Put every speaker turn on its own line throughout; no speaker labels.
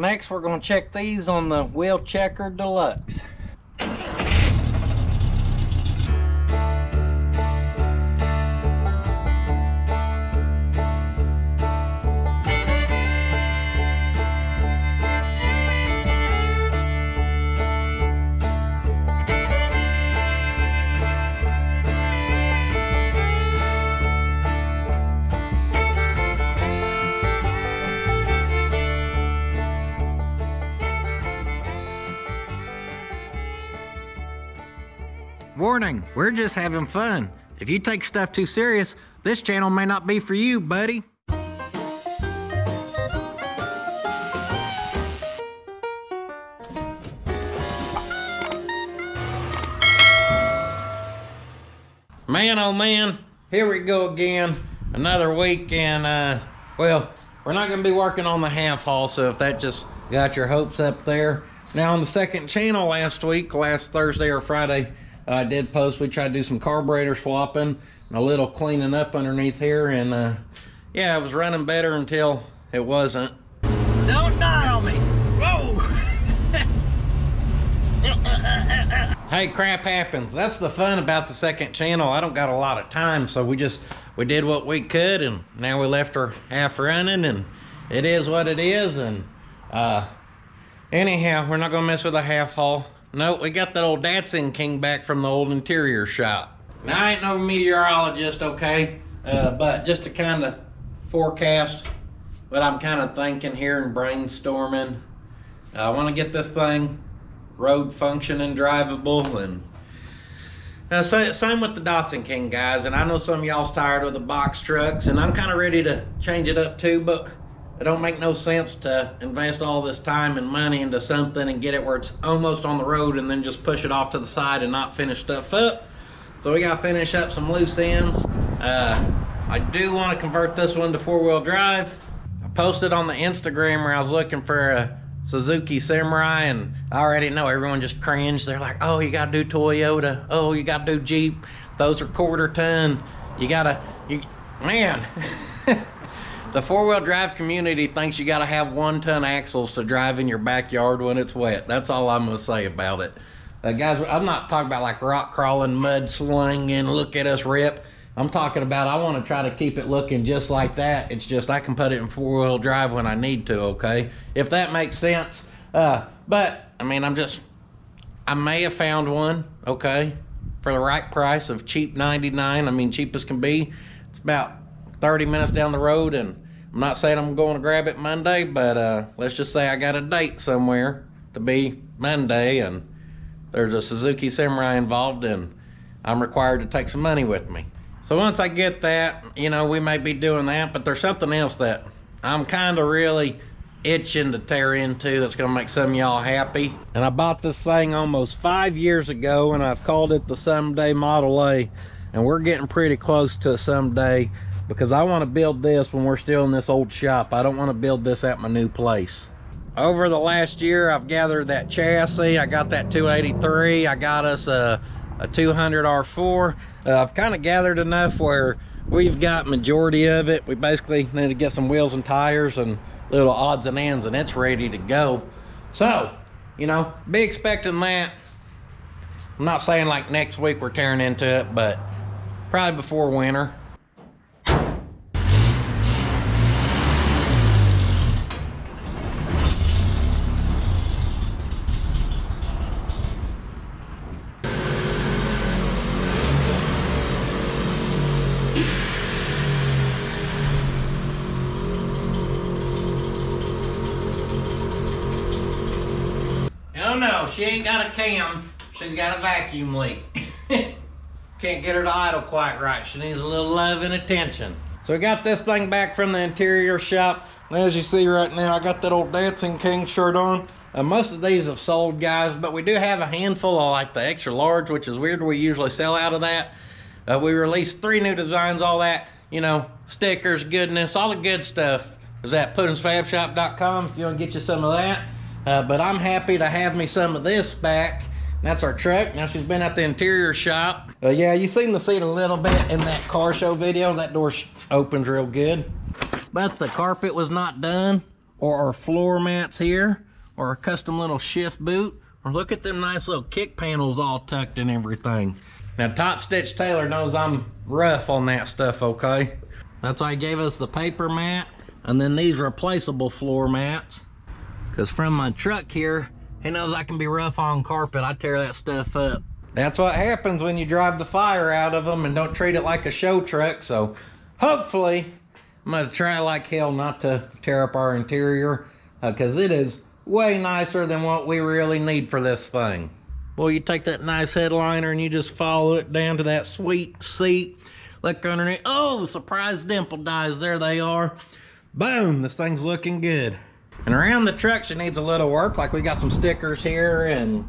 Next, we're going to check these on the Wheel Checker Deluxe. We're just having fun. If you take stuff too serious, this channel may not be for you, buddy. Man, oh man, here we go again. Another week and, uh, well, we're not going to be working on the half haul, so if that just got your hopes up there. Now, on the second channel last week, last Thursday or Friday, I did post. We tried to do some carburetor swapping and a little cleaning up underneath here. And uh, yeah, it was running better until it wasn't. Don't die on me. Whoa. hey, crap happens. That's the fun about the second channel. I don't got a lot of time, so we just, we did what we could and now we left her half running and it is what it is. And uh, anyhow, we're not going to mess with a half hole. No, we got that old Datsun King back from the old interior shop. Now, I ain't no meteorologist, okay? Uh, but just to kind of forecast what I'm kind of thinking here and brainstorming. I want to get this thing road functioning, drivable, and now, uh, same with the Datsun King guys, and I know some y'all's tired of the box trucks, and I'm kind of ready to change it up too, but it don't make no sense to invest all this time and money into something and get it where it's almost on the road and then just push it off to the side and not finish stuff up. So we gotta finish up some loose ends. Uh, I do wanna convert this one to four wheel drive. I posted on the Instagram where I was looking for a Suzuki Samurai and I already know everyone just cringed. They're like, oh, you gotta do Toyota. Oh, you gotta do Jeep. Those are quarter ton. You gotta, you, man. The four wheel drive community thinks you got to have one ton axles to drive in your backyard when it's wet. That's all I'm going to say about it. Uh, guys, I'm not talking about like rock crawling, mud slinging, look at us rip. I'm talking about I want to try to keep it looking just like that. It's just I can put it in four wheel drive when I need to, okay? If that makes sense. Uh, but, I mean, I'm just, I may have found one, okay, for the right price of cheap 99. I mean, cheap as can be. It's about 30 minutes down the road and I'm not saying I'm going to grab it Monday, but uh, let's just say I got a date somewhere to be Monday, and there's a Suzuki Samurai involved, and I'm required to take some money with me. So once I get that, you know, we may be doing that, but there's something else that I'm kind of really itching to tear into that's going to make some y'all happy. And I bought this thing almost five years ago, and I've called it the Someday Model A, and we're getting pretty close to Someday because I want to build this when we're still in this old shop. I don't want to build this at my new place. Over the last year, I've gathered that chassis. I got that 283. I got us a, a 200 R4. Uh, I've kind of gathered enough where we've got majority of it. We basically need to get some wheels and tires and little odds and ends and it's ready to go. So, you know, be expecting that. I'm not saying like next week we're tearing into it, but probably before winter. she ain't got a cam. She's got a vacuum leak. Can't get her to idle quite right. She needs a little love and attention. So I got this thing back from the interior shop. And as you see right now, I got that old Datsun King shirt on. Uh, most of these have sold, guys, but we do have a handful of like the extra large, which is weird. We usually sell out of that. Uh, we released three new designs, all that, you know, stickers, goodness, all the good stuff is at puddinsfabshop.com if you want to get you some of that. Uh, but I'm happy to have me some of this back. That's our truck. Now she's been at the interior shop. Uh, yeah, you seen the seat a little bit in that car show video. That door opens real good. But the carpet was not done, or our floor mats here, or our custom little shift boot, or look at them nice little kick panels all tucked and everything. Now Top Stitch Taylor knows I'm rough on that stuff, okay? That's why he gave us the paper mat, and then these replaceable floor mats. Because from my truck here, he knows I can be rough on carpet. I tear that stuff up. That's what happens when you drive the fire out of them and don't treat it like a show truck. So hopefully, I'm going to try like hell not to tear up our interior because uh, it is way nicer than what we really need for this thing. Well, you take that nice headliner and you just follow it down to that sweet seat. Look underneath. Oh, surprise dimple dies. There they are. Boom, this thing's looking good. And around the truck, she needs a little work. Like we got some stickers here and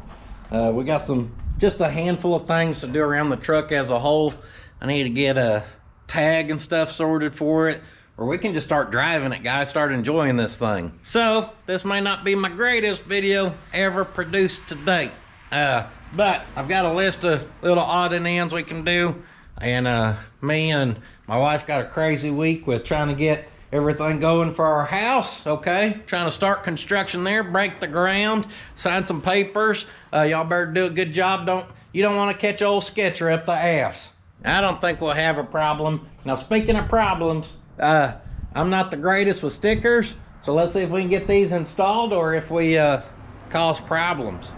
uh, we got some, just a handful of things to do around the truck as a whole. I need to get a tag and stuff sorted for it or we can just start driving it guys start enjoying this thing so this may not be my greatest video ever produced to date uh, but i've got a list of little odd and ends we can do and uh, me and my wife got a crazy week with trying to get everything going for our house, okay? Trying to start construction there, break the ground, sign some papers. Uh, y'all better do a good job. Don't You don't want to catch old Sketcher up the ass. I don't think we'll have a problem. Now, speaking of problems, uh, I'm not the greatest with stickers, so let's see if we can get these installed or if we uh, cause problems.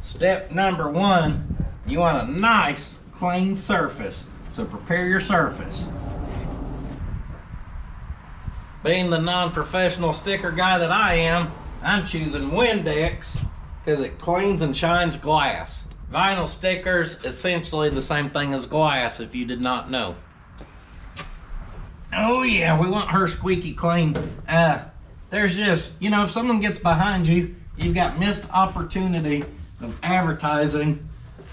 Step number one, you want a nice, clean surface. So prepare your surface being the non-professional sticker guy that I am, I'm choosing Windex because it cleans and shines glass. Vinyl stickers, essentially the same thing as glass if you did not know. Oh yeah, we want her squeaky clean. Uh, there's just, you know, if someone gets behind you, you've got missed opportunity of advertising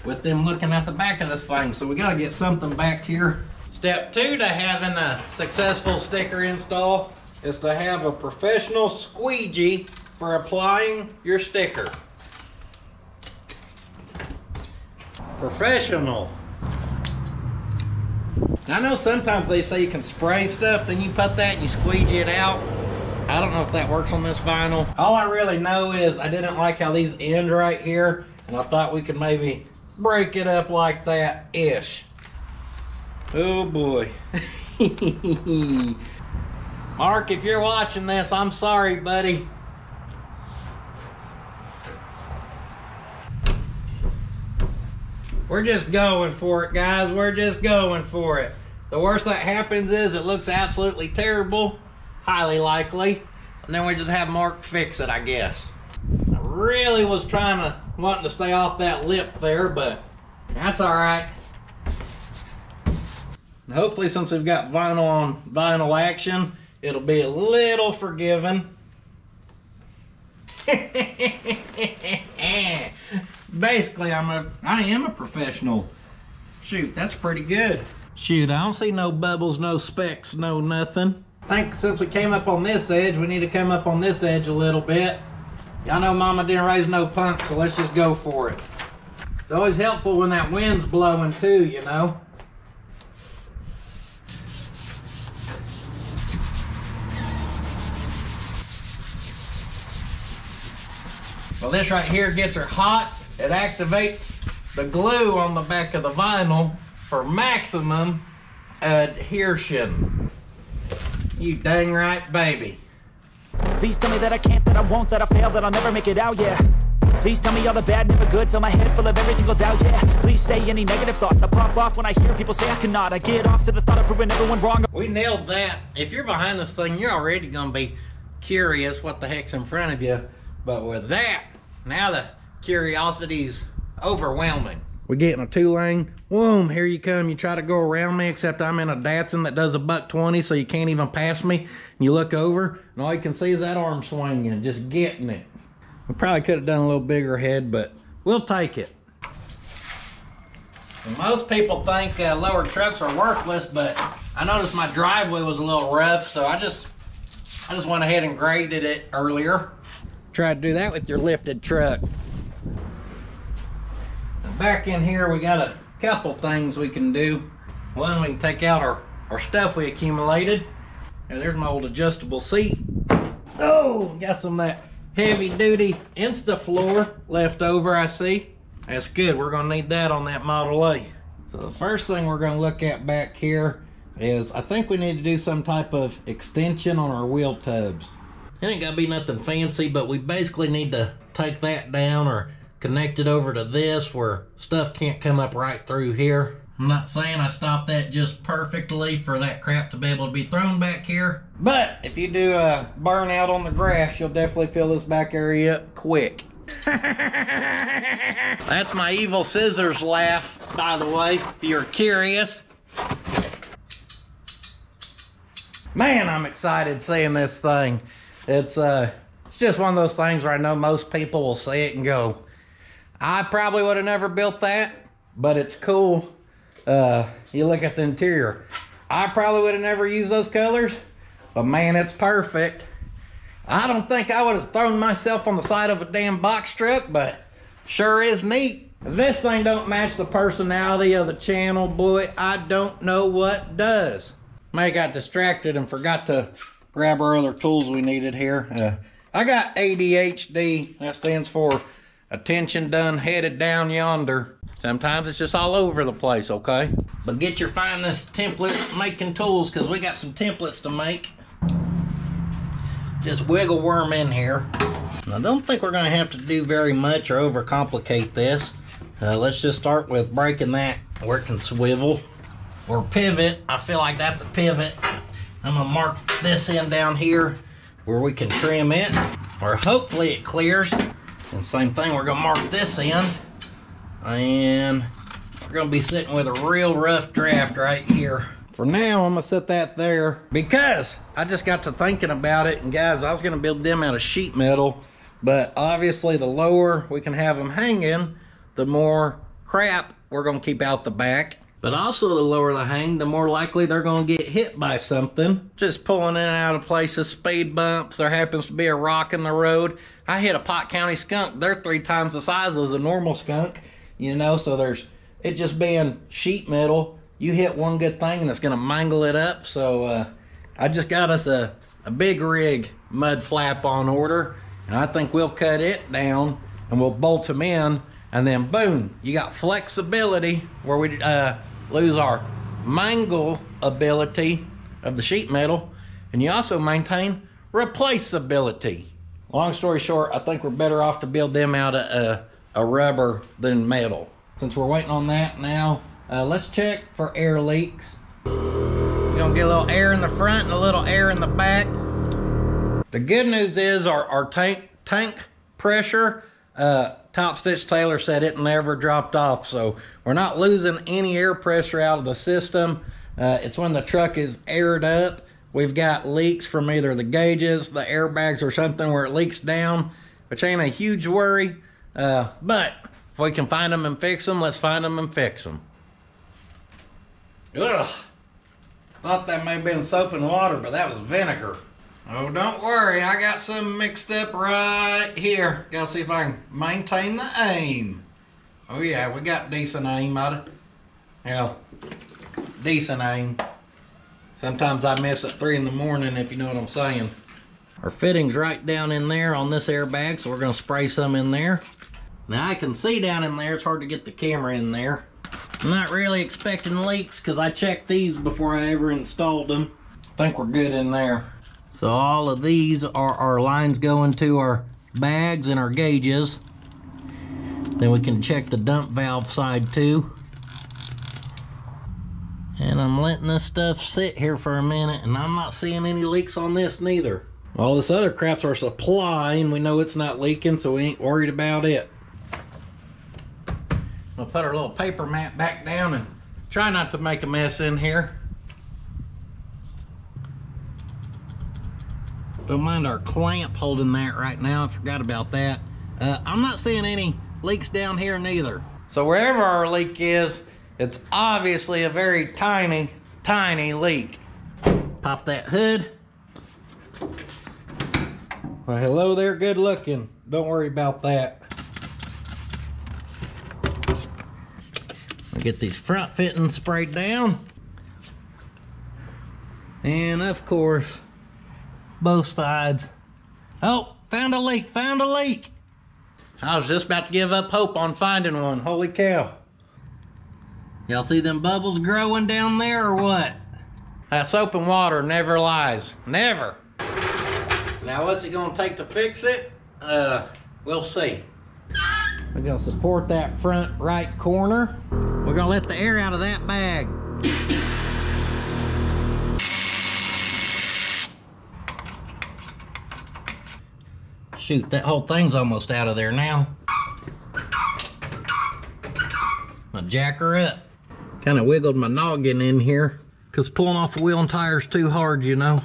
with them looking at the back of this thing. So we gotta get something back here. Step two to having a successful sticker install is to have a professional squeegee for applying your sticker. Professional. Now I know sometimes they say you can spray stuff, then you put that and you squeegee it out. I don't know if that works on this vinyl. All I really know is I didn't like how these end right here, and I thought we could maybe break it up like that-ish. Oh boy. Mark, if you're watching this, I'm sorry, buddy. We're just going for it, guys. We're just going for it. The worst that happens is it looks absolutely terrible, highly likely, and then we just have Mark fix it, I guess. I really was trying to, wanting to stay off that lip there, but that's all right. hopefully since we've got vinyl on vinyl action, It'll be a little forgiving. Basically, I'm a, I am a professional. Shoot, that's pretty good. Shoot, I don't see no bubbles, no specks, no nothing. I think since we came up on this edge, we need to come up on this edge a little bit. Y'all know mama didn't raise no punk, so let's just go for it. It's always helpful when that wind's blowing too, you know. Well, this right here gets her hot. It activates the glue on the back of the vinyl for maximum adhesion. You dang right, baby. Please tell me that I can't, that I won't, that I fail, that I'll never make it out, yeah. Please tell me all the bad, never good Fill my head full of every single doubt, yeah Please say any negative thoughts I pop off when I hear people say I cannot I get off to the thought of proving everyone wrong We nailed that If you're behind this thing, you're already gonna be curious what the heck's in front of you But with that now the curiosity's overwhelming. We get in a two lane, boom, here you come. You try to go around me, except I'm in a Datsun that does a buck 20, so you can't even pass me. And you look over, and all you can see is that arm swinging, just getting it. We probably could have done a little bigger head, but we'll take it. And most people think uh, lower trucks are worthless, but I noticed my driveway was a little rough, so I just I just went ahead and graded it earlier. Try to do that with your lifted truck. Back in here, we got a couple things we can do. One, we can take out our, our stuff we accumulated. And there's my old adjustable seat. Oh, got some that heavy duty floor left over, I see. That's good, we're gonna need that on that Model A. So the first thing we're gonna look at back here is I think we need to do some type of extension on our wheel tubs. It ain't gotta be nothing fancy, but we basically need to take that down or connect it over to this where stuff can't come up right through here. I'm not saying I stopped that just perfectly for that crap to be able to be thrown back here. But if you do a burnout on the grass, you'll definitely fill this back area up quick. That's my evil scissors laugh, by the way, if you're curious. Man, I'm excited seeing this thing. It's uh, it's just one of those things where I know most people will see it and go, I probably would have never built that, but it's cool. Uh, you look at the interior. I probably would have never used those colors, but man, it's perfect. I don't think I would have thrown myself on the side of a damn box truck, but sure is neat. This thing don't match the personality of the channel, boy. I don't know what does. May got distracted and forgot to grab our other tools we needed here. Uh, I got ADHD. That stands for attention done headed down yonder. Sometimes it's just all over the place, okay? But get your finest templates making tools because we got some templates to make. Just wiggle worm in here. I don't think we're going to have to do very much or overcomplicate this. Uh, let's just start with breaking that where it can swivel or pivot. I feel like that's a pivot. I'm gonna mark this end down here where we can trim it, or hopefully it clears. And same thing, we're gonna mark this end, and we're gonna be sitting with a real rough draft right here. For now, I'm gonna set that there because I just got to thinking about it, and guys, I was gonna build them out of sheet metal, but obviously the lower we can have them hanging, the more crap we're gonna keep out the back but also, the lower the hang, the more likely they're going to get hit by something. Just pulling in out of places, speed bumps, there happens to be a rock in the road. I hit a Pot County skunk. They're three times the size as a normal skunk, you know, so there's it just being sheet metal. You hit one good thing and it's going to mangle it up. So uh, I just got us a, a big rig mud flap on order, and I think we'll cut it down and we'll bolt them in. And then boom, you got flexibility where we uh, lose our mangle ability of the sheet metal, and you also maintain replaceability. Long story short, I think we're better off to build them out of a, uh, a rubber than metal. Since we're waiting on that now, uh, let's check for air leaks. You're gonna get a little air in the front and a little air in the back. The good news is our, our tank, tank pressure uh, Top Stitch Taylor said it never dropped off. So we're not losing any air pressure out of the system. Uh, it's when the truck is aired up. We've got leaks from either the gauges, the airbags, or something where it leaks down, which ain't a huge worry. Uh, but if we can find them and fix them, let's find them and fix them. Ugh. Thought that may have been soap and water, but that was vinegar. Oh, don't worry. I got some mixed up right here. Gotta see if I can maintain the aim. Oh, yeah, we got decent aim out of Hell, decent aim. Sometimes I mess at 3 in the morning, if you know what I'm saying. Our fitting's right down in there on this airbag, so we're going to spray some in there. Now, I can see down in there. It's hard to get the camera in there. I'm not really expecting leaks because I checked these before I ever installed them. I think we're good in there. So all of these are our lines going to our bags and our gauges. Then we can check the dump valve side too. And I'm letting this stuff sit here for a minute and I'm not seeing any leaks on this neither. All this other crap's our supply and we know it's not leaking so we ain't worried about it. We'll put our little paper mat back down and try not to make a mess in here. Don't mind our clamp holding that right now. I forgot about that. Uh, I'm not seeing any leaks down here neither. So wherever our leak is, it's obviously a very tiny, tiny leak. Pop that hood. Well, hello there, good looking. Don't worry about that. We get these front fittings sprayed down. And of course, both sides. Oh, found a leak, found a leak. I was just about to give up hope on finding one. Holy cow. Y'all see them bubbles growing down there or what? That soap and water never lies. Never. Now what's it gonna take to fix it? Uh, we'll see. We're gonna support that front right corner. We're gonna let the air out of that bag. Shoot, that whole thing's almost out of there now. My jacker up. Kind of wiggled my noggin in here. Because pulling off the wheel and tire's too hard, you know.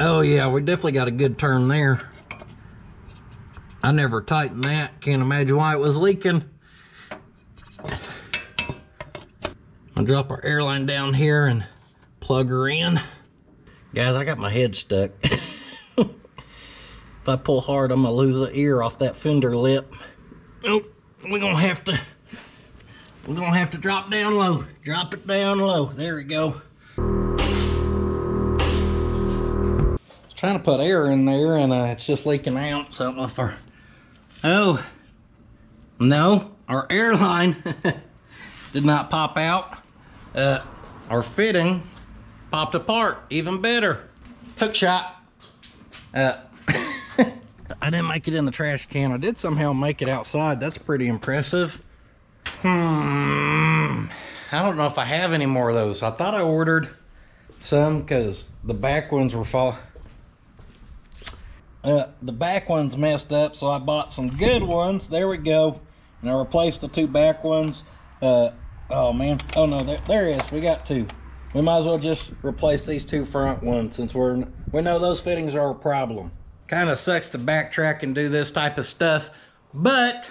Oh yeah, we definitely got a good turn there. I never tightened that. Can't imagine why it was leaking. I'll drop our airline down here and plug her in. Guys, I got my head stuck. if I pull hard, I'm going to lose an ear off that fender lip. Nope, oh, we're going to have to, we're going to have to drop down low. Drop it down low. There we go. trying to put air in there and uh, it's just leaking out. So if our, oh, no, our airline did not pop out. Uh, our fitting Popped apart, even better. Took shot. Uh, I didn't make it in the trash can. I did somehow make it outside. That's pretty impressive. Hmm. I don't know if I have any more of those. I thought I ordered some because the back ones were fall. Uh, the back ones messed up, so I bought some good ones. There we go. And I replaced the two back ones. Uh, oh man. Oh no, there, there is. We got two we might as well just replace these two front ones since we're we know those fittings are a problem kind of sucks to backtrack and do this type of stuff but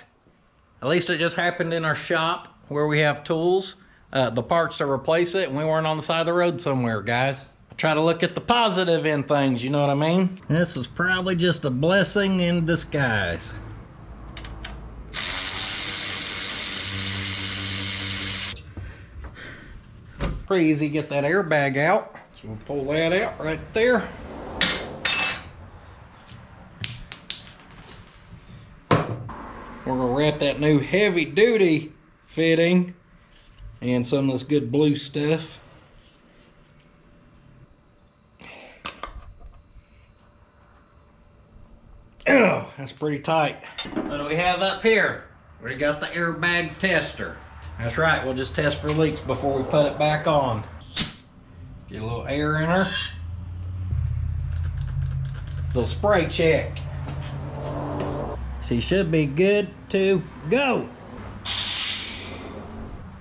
at least it just happened in our shop where we have tools uh, the parts to replace it and we weren't on the side of the road somewhere guys try to look at the positive in things you know what i mean this was probably just a blessing in disguise pretty easy to get that airbag out. So we'll pull that out right there. We're gonna wrap that new heavy duty fitting and some of this good blue stuff. Oh, that's pretty tight. What do we have up here? We got the airbag tester. That's right, we'll just test for leaks before we put it back on. Get a little air in her. Little spray check. She should be good to go.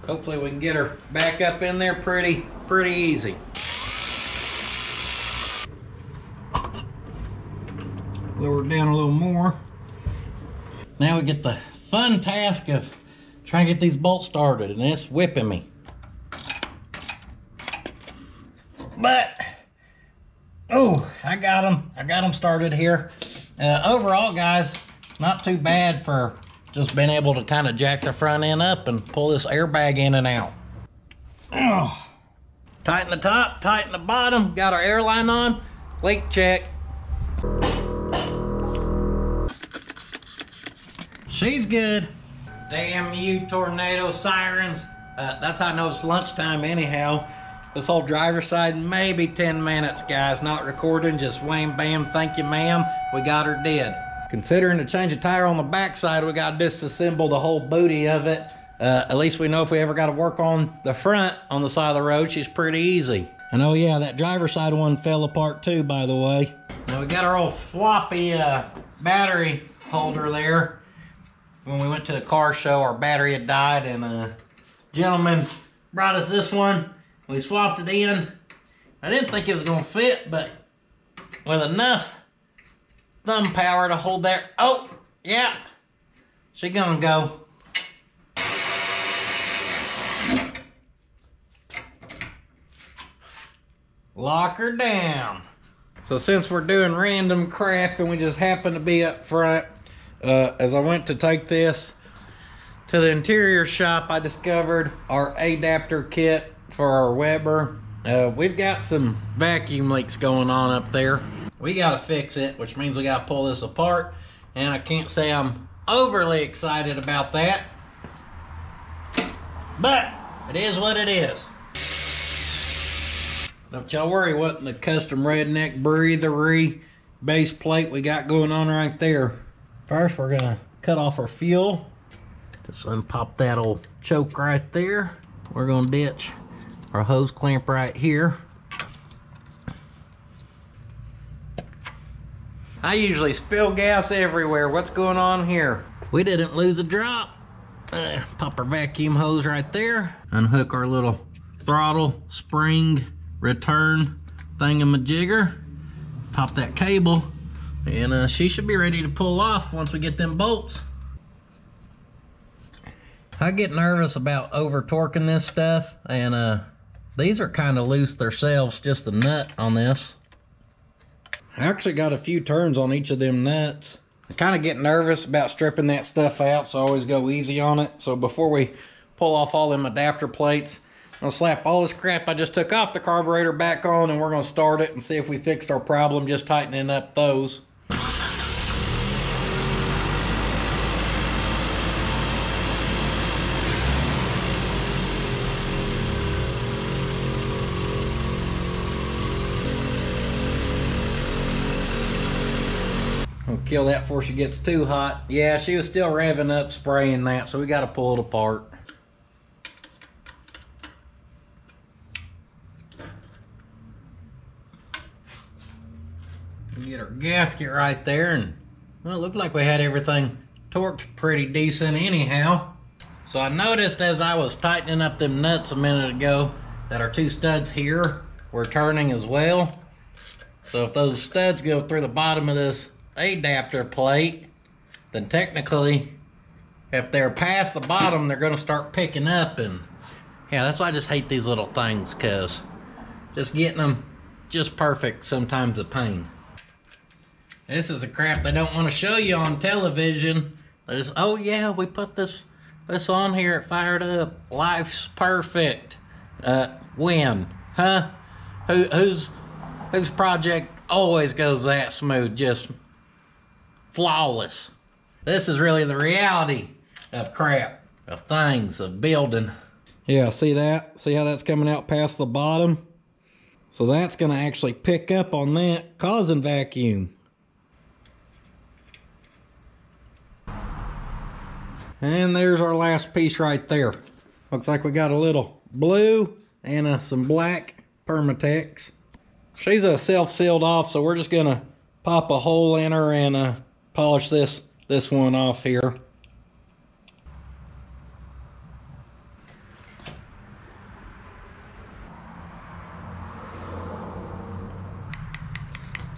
Hopefully we can get her back up in there pretty, pretty easy. Lower down a little more. Now we get the fun task of trying to get these bolts started and it's whipping me. But, oh, I got them. I got them started here. Uh, overall, guys, not too bad for just being able to kind of jack the front end up and pull this airbag in and out. Oh. Tighten the top, tighten the bottom, got our airline on, leak check. She's good. Damn you, tornado sirens. Uh, that's how I know it's lunchtime anyhow. This whole driver side, maybe 10 minutes, guys. Not recording, just wham, bam, thank you, ma'am. We got her dead. Considering the change of tire on the backside, we got to disassemble the whole booty of it. Uh, at least we know if we ever got to work on the front on the side of the road, she's pretty easy. And oh yeah, that driver side one fell apart too, by the way. Now we got our old floppy uh, battery holder there when we went to the car show, our battery had died, and a gentleman brought us this one. We swapped it in. I didn't think it was going to fit, but with enough thumb power to hold there. Oh, yeah. She gonna go. Lock her down. So since we're doing random crap and we just happen to be up front, uh, as I went to take this to the interior shop, I discovered our adapter kit for our Weber. Uh, we've got some vacuum leaks going on up there. We gotta fix it, which means we gotta pull this apart. And I can't say I'm overly excited about that. But it is what it is. Don't y'all worry what the custom redneck breathery base plate we got going on right there. First, we're gonna cut off our fuel. Just unpop that old choke right there. We're gonna ditch our hose clamp right here. I usually spill gas everywhere. What's going on here? We didn't lose a drop. Uh, pop our vacuum hose right there. Unhook our little throttle, spring, return thingamajigger. Pop that cable and uh, she should be ready to pull off once we get them bolts. I get nervous about over torquing this stuff and uh, these are kind of loose themselves, just the nut on this. I actually got a few turns on each of them nuts. I kind of get nervous about stripping that stuff out, so I always go easy on it. So before we pull off all them adapter plates, I'm gonna slap all this crap I just took off the carburetor back on and we're gonna start it and see if we fixed our problem just tightening up those. kill that before she gets too hot. Yeah, she was still revving up spraying that, so we got to pull it apart. Get our gasket right there, and well, it looked like we had everything torqued pretty decent anyhow. So I noticed as I was tightening up them nuts a minute ago that our two studs here were turning as well. So if those studs go through the bottom of this adapter plate, then technically, if they're past the bottom, they're going to start picking up. And yeah, that's why I just hate these little things because just getting them just perfect sometimes a pain. This is the crap they don't want to show you on television. They just, oh yeah, we put this this on here, it fired up. Life's perfect. Uh, when? Huh? Who, who's, whose project always goes that smooth? Just flawless. This is really the reality of crap, of things, of building. Yeah, see that? See how that's coming out past the bottom? So that's going to actually pick up on that, causing vacuum. And there's our last piece right there. Looks like we got a little blue and uh, some black Permatex. She's a uh, self-sealed off, so we're just going to pop a hole in her and uh, polish this this one off here.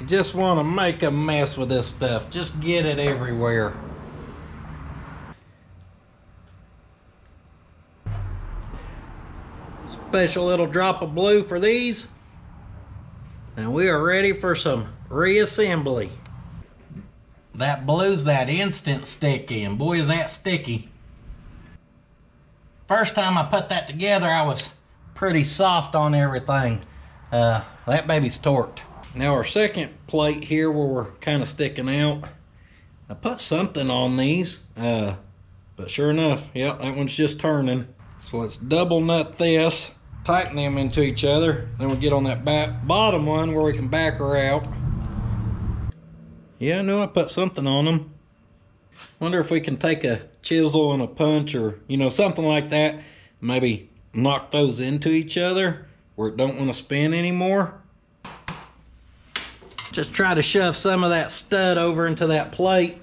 Just want to make a mess with this stuff. Just get it everywhere. Special little drop of blue for these. And we are ready for some reassembly. That blue's that instant sticky, and boy is that sticky. First time I put that together, I was pretty soft on everything. Uh, that baby's torqued. Now our second plate here where we're kind of sticking out, I put something on these, uh, but sure enough, yep, that one's just turning. So let's double nut this, tighten them into each other, then we'll get on that back bottom one where we can back her out. Yeah, I know I put something on them. Wonder if we can take a chisel and a punch or, you know, something like that. Maybe knock those into each other where it don't want to spin anymore. Just try to shove some of that stud over into that plate.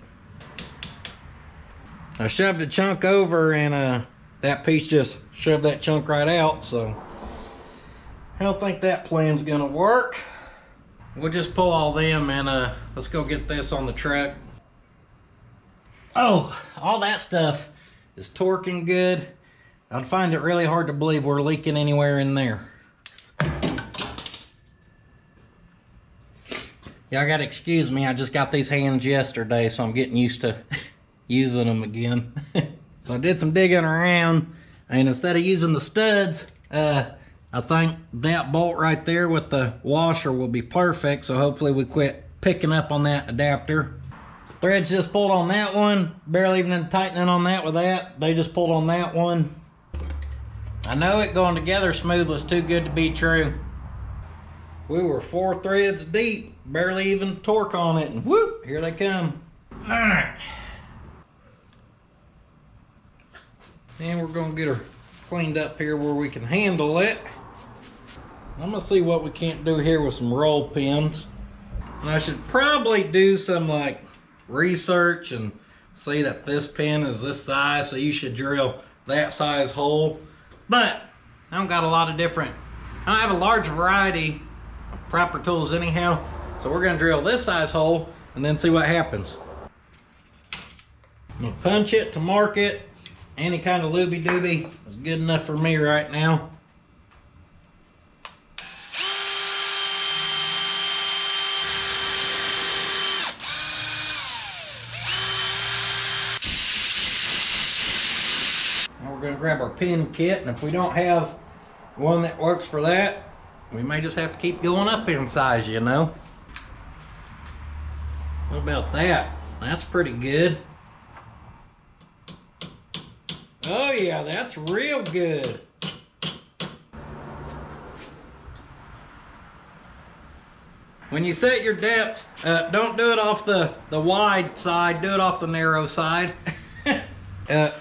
I shoved a chunk over and uh, that piece just shoved that chunk right out, so I don't think that plan's gonna work. We'll just pull all them and uh, let's go get this on the truck. Oh, all that stuff is torquing good. I'd find it really hard to believe we're leaking anywhere in there. Yeah, I gotta excuse me, I just got these hands yesterday, so I'm getting used to using them again. so I did some digging around, and instead of using the studs, uh, I think that bolt right there with the washer will be perfect. So hopefully we quit picking up on that adapter. Threads just pulled on that one. Barely even tightening on that with that. They just pulled on that one. I know it going together smooth was too good to be true. We were four threads deep, barely even torque on it, and whoop, here they come. All right. And we're gonna get her cleaned up here where we can handle it. I'm gonna see what we can't do here with some roll pins. And I should probably do some like research and see that this pin is this size, so you should drill that size hole. But I don't got a lot of different, I have a large variety of proper tools anyhow. So we're gonna drill this size hole and then see what happens. I'm gonna punch it to mark it. Any kind of looby-dooby is good enough for me right now. grab our pin kit. And if we don't have one that works for that, we may just have to keep going up in size, you know. What about that? That's pretty good. Oh yeah, that's real good. When you set your depth, uh, don't do it off the, the wide side, do it off the narrow side. uh,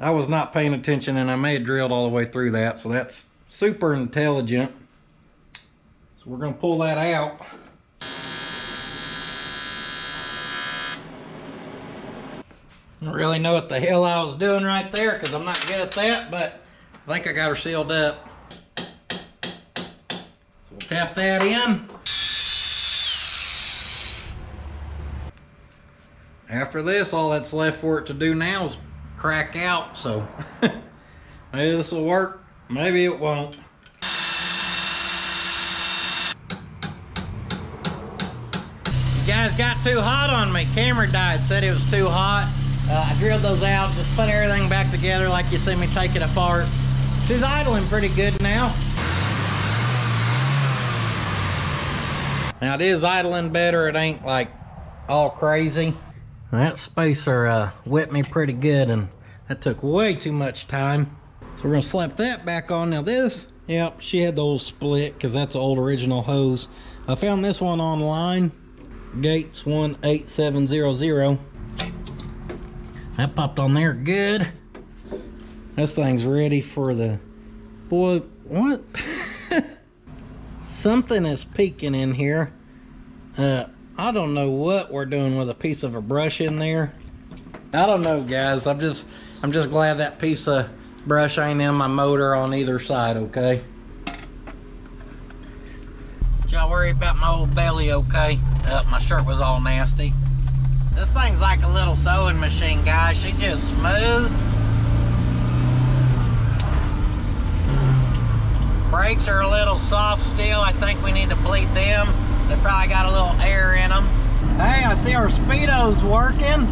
I was not paying attention and I may have drilled all the way through that. So that's super intelligent. So we're going to pull that out. I don't really know what the hell I was doing right there because I'm not good at that, but I think I got her sealed up. So we'll tap that in. After this, all that's left for it to do now is crack out, so maybe this will work, maybe it won't. You guys got too hot on me. Camera died, said it was too hot. Uh, I drilled those out, just put everything back together like you see me take it apart. She's idling pretty good now. Now it is idling better, it ain't like all crazy. That spacer uh, wet me pretty good and that took way too much time. So we're gonna slap that back on. Now this, yep, she had the old split because that's the old original hose. I found this one online, Gates 18700. That popped on there good. This thing's ready for the, boy, what? Something is peeking in here. Uh, I don't know what we're doing with a piece of a brush in there. I don't know, guys. I'm just, I'm just glad that piece of brush ain't in my motor on either side, okay? Y'all worry about my old belly, okay? Uh, my shirt was all nasty. This thing's like a little sewing machine, guys. She just smooth. Brakes are a little soft still. I think we need to bleed them. They probably got a little air in them. Hey, I see our Speedo's working.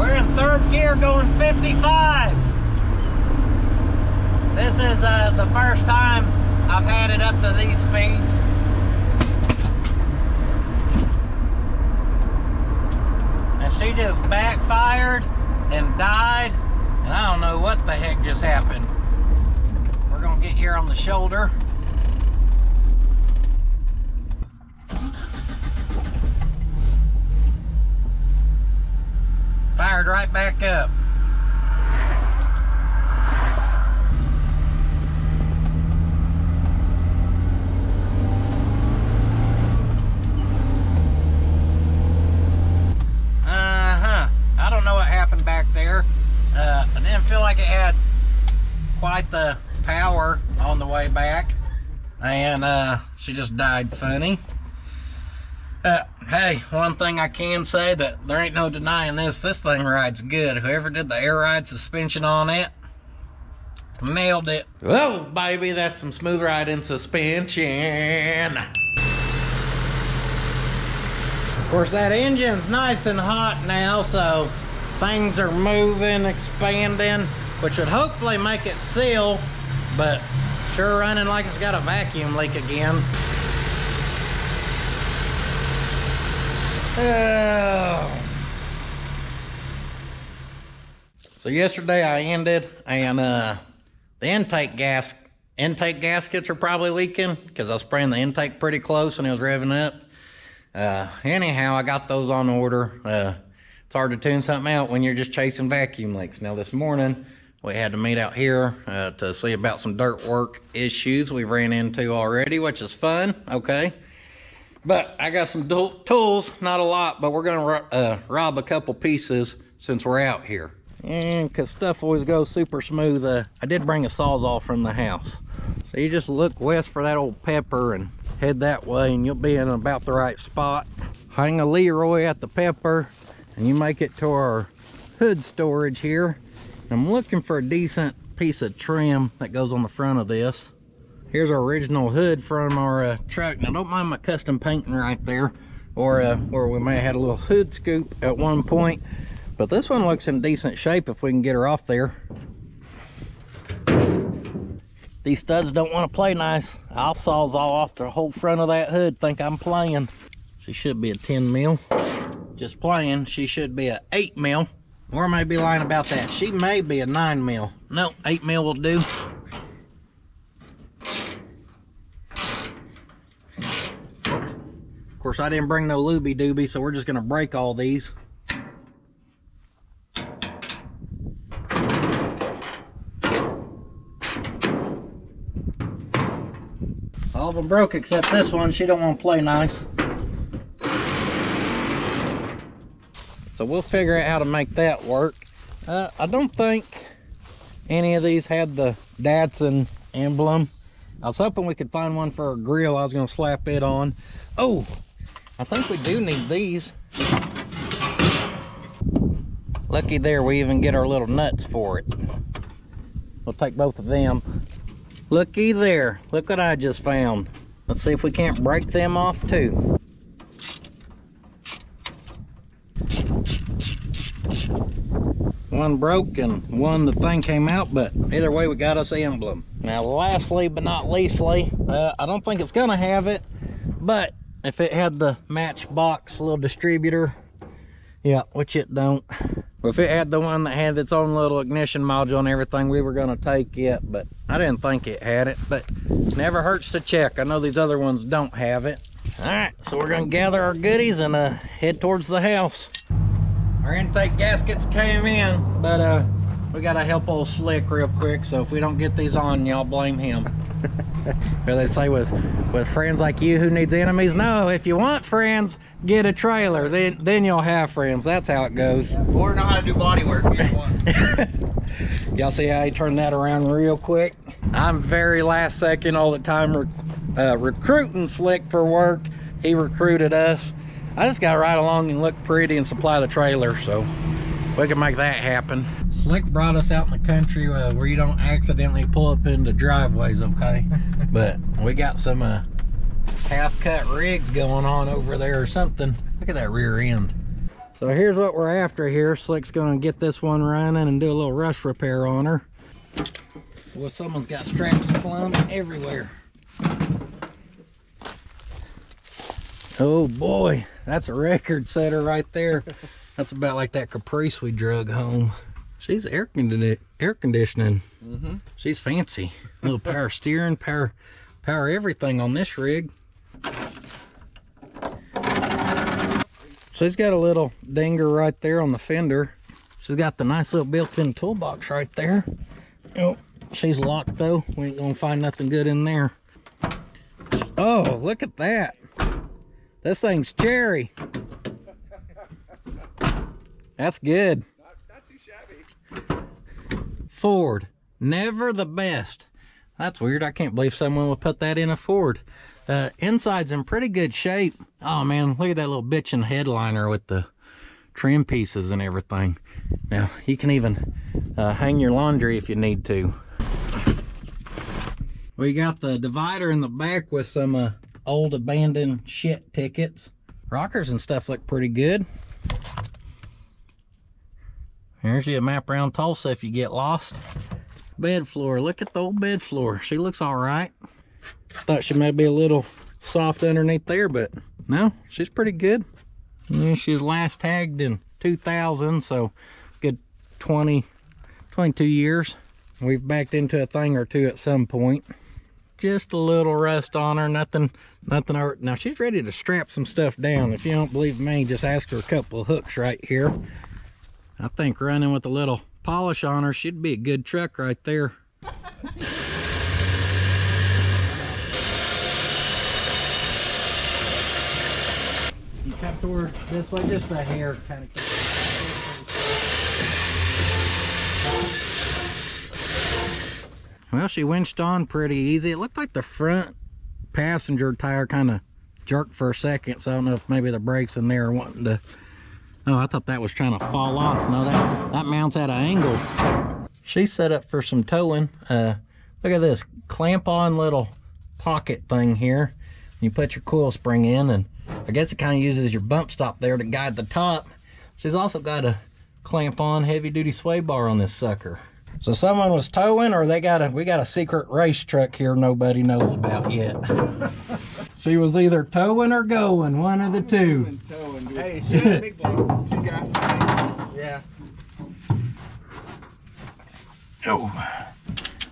We're in third gear going 55. This is uh, the first time I've had it up to these speeds. And she just backfired and died. And I don't know what the heck just happened. We're gonna get here on the shoulder. fired right back up. Uh-huh. I don't know what happened back there. Uh, I didn't feel like it had quite the power on the way back. And uh, she just died funny. Uh, hey, one thing I can say that there ain't no denying this, this thing rides good. Whoever did the air ride suspension on it, nailed it. Oh, baby, that's some smooth riding suspension. Of course, that engine's nice and hot now, so things are moving, expanding, which would hopefully make it seal, but sure running like it's got a vacuum leak again. so yesterday I ended and uh, the intake gas intake gaskets are probably leaking because I was spraying the intake pretty close and it was revving up. Uh, anyhow, I got those on order. Uh, it's hard to tune something out when you're just chasing vacuum leaks. Now this morning, we had to meet out here uh, to see about some dirt work issues we ran into already, which is fun, okay? But I got some tools, not a lot, but we're gonna uh, rob a couple pieces since we're out here. And cause stuff always goes super smooth, uh, I did bring a Sawzall from the house. So you just look west for that old pepper and head that way and you'll be in about the right spot. Hang a Leroy at the pepper and you make it to our hood storage here. I'm looking for a decent piece of trim that goes on the front of this here's our original hood from our uh, truck. Now don't mind my custom painting right there, or uh, or we may have had a little hood scoop at one point. But this one looks in decent shape if we can get her off there. These studs don't want to play nice. I'll saws all off the whole front of that hood, think I'm playing. She should be a 10 mil. Just playing, she should be a 8 mil. Or I may be lying about that. She may be a 9 mil. No, 8 mil will do. course, I didn't bring no looby dooby, so we're just going to break all these. All of them broke except this one. She don't want to play nice. So we'll figure out how to make that work. Uh, I don't think any of these had the Datsun emblem. I was hoping we could find one for a grill I was going to slap it on. Oh, I think we do need these. Lucky there we even get our little nuts for it. We'll take both of them. Looky there. Look what I just found. Let's see if we can't break them off too. One broke and one the thing came out, but either way we got us emblem. Now lastly but not leastly, uh, I don't think it's gonna have it, but if it had the matchbox little distributor yeah which it don't Well, if it had the one that had its own little ignition module and everything we were going to take it but i didn't think it had it but never hurts to check i know these other ones don't have it all right so we're gonna gather our goodies and uh, head towards the house our intake gaskets came in but uh, we gotta help old slick real quick so if we don't get these on y'all blame him or they say with with friends like you who needs enemies no if you want friends get a trailer then then you'll have friends that's how it goes or know how to do body work y'all see how he turned that around real quick i'm very last second all the time rec uh, recruiting slick for work he recruited us i just gotta ride along and look pretty and supply the trailer so we can make that happen Slick brought us out in the country uh, where you don't accidentally pull up into driveways, okay? but we got some uh, half-cut rigs going on over there or something. Look at that rear end. So here's what we're after here. Slick's gonna get this one running and do a little rush repair on her. Well, someone's got straps plumb everywhere. Oh boy, that's a record setter right there. That's about like that Caprice we drug home. She's air, condi air conditioning. Mm -hmm. She's fancy. Little power steering, power, power everything on this rig. She's got a little dinger right there on the fender. She's got the nice little built-in toolbox right there. Oh, she's locked though. We ain't gonna find nothing good in there. Oh, look at that. This thing's cherry. That's good. Ford, never the best. That's weird. I can't believe someone would put that in a Ford. The uh, inside's in pretty good shape. Oh man, look at that little bitchin' headliner with the trim pieces and everything. Now, you can even uh, hang your laundry if you need to. We got the divider in the back with some uh, old abandoned shit tickets. Rockers and stuff look pretty good. There's your map around Tulsa if you get lost. Bed floor, look at the old bed floor. She looks all right. Thought she might be a little soft underneath there, but no, she's pretty good. She's last tagged in 2000, so good 20, 22 years. We've backed into a thing or two at some point. Just a little rust on her, nothing, nothing. Over. Now she's ready to strap some stuff down. If you don't believe me, just ask her a couple of hooks right here. I think running with a little polish on her, she'd be a good truck right there. you come toward this way, just the hair kind of. Well, she winched on pretty easy. It looked like the front passenger tire kind of jerked for a second, so I don't know if maybe the brakes in there are wanting to Oh, I thought that was trying to fall off. No, that, that mounts at an angle. She's set up for some towing. Uh, look at this clamp-on little pocket thing here. You put your coil spring in, and I guess it kind of uses your bump stop there to guide the top. She's also got a clamp-on heavy-duty sway bar on this sucker. So someone was towing, or they got a we got a secret race truck here nobody knows about yet. She was either towing or going, one of the two. Towing, hey, a big two, two guys. Yeah. Oh.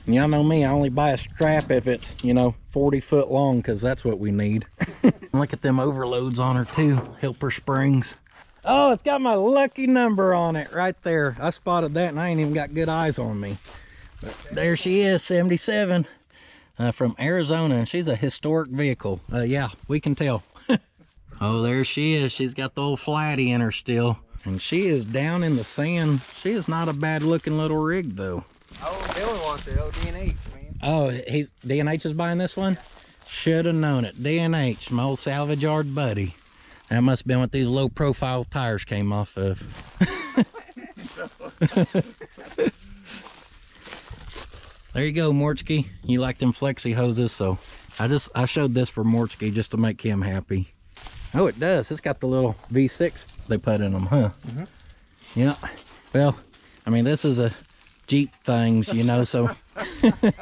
Y'all know me, I only buy a strap if it's, you know, 40 foot long, because that's what we need. Look at them overloads on her too, helper springs. Oh, it's got my lucky number on it right there. I spotted that and I ain't even got good eyes on me. But there she is, 77 uh, from Arizona, and she's a historic vehicle. Uh, yeah, we can tell. oh, there she is. She's got the old flatty in her still. And she is down in the sand. She is not a bad looking little rig though. Oh, Dylan wants it. Oh, DNH, man. Oh, he's, DNH is buying this one? Should have known it. DNH, my old salvage yard buddy. That must have been what these low profile tires came off of. there you go Mortske you like them flexi hoses so I just I showed this for Mortske just to make him happy oh it does it's got the little V6 they put in them huh mm -hmm. yeah well I mean this is a Jeep things you know so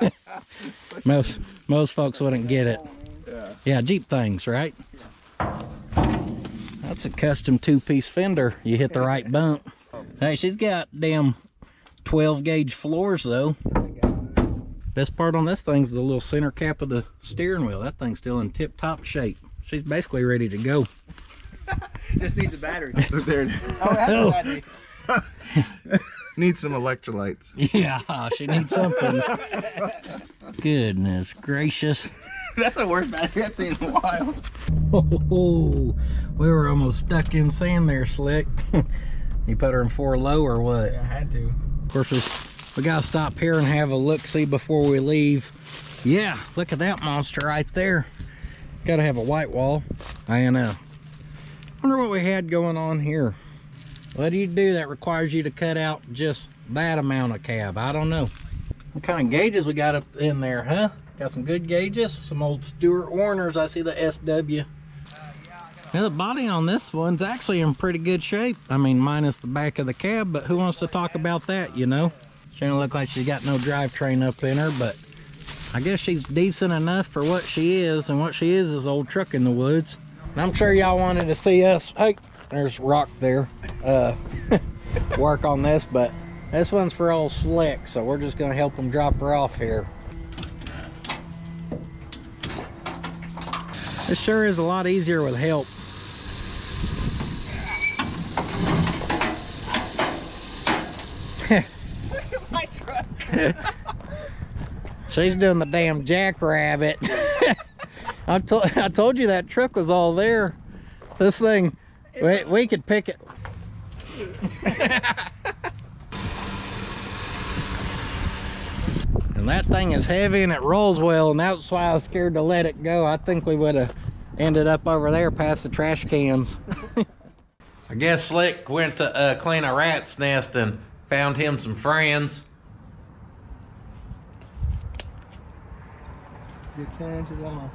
most most folks wouldn't get it yeah, yeah Jeep things right yeah. that's a custom two-piece fender you hit the right bump hey she's got damn 12 gauge floors though Best part on this thing's the little center cap of the steering wheel. That thing's still in tip-top shape. She's basically ready to go. Just needs a battery. Look Oh, oh a battery. needs some electrolytes. Yeah, she needs something. Goodness gracious. That's the worst battery I've seen in a while. Oh, we were almost stuck in sand there, Slick. you put her in four low or what? Yeah, I had to. Of course, we gotta stop here and have a look-see before we leave. Yeah, look at that monster right there. Gotta have a white wall. I know. Wonder what we had going on here. What do you do that requires you to cut out just that amount of cab? I don't know. What kind of gauges we got up in there, huh? Got some good gauges, some old Stewart Warners. I see the SW. Now the body on this one's actually in pretty good shape. I mean, minus the back of the cab, but who wants to talk about that, you know? She don't look like she's got no drivetrain up in her, but I guess she's decent enough for what she is, and what she is is old truck in the woods. And I'm sure y'all wanted to see us, hey, there's rock there, uh, work on this, but this one's for old Slick, so we're just gonna help him drop her off here. It sure is a lot easier with help. my truck. She's doing the damn jackrabbit. I, to I told you that truck was all there. This thing, we, we could pick it. and that thing is heavy and it rolls well and that's why I was scared to let it go. I think we would have ended up over there past the trash cans. I guess Slick went to uh, clean a rat's nest and Found him some friends. It's a good 10 inches long.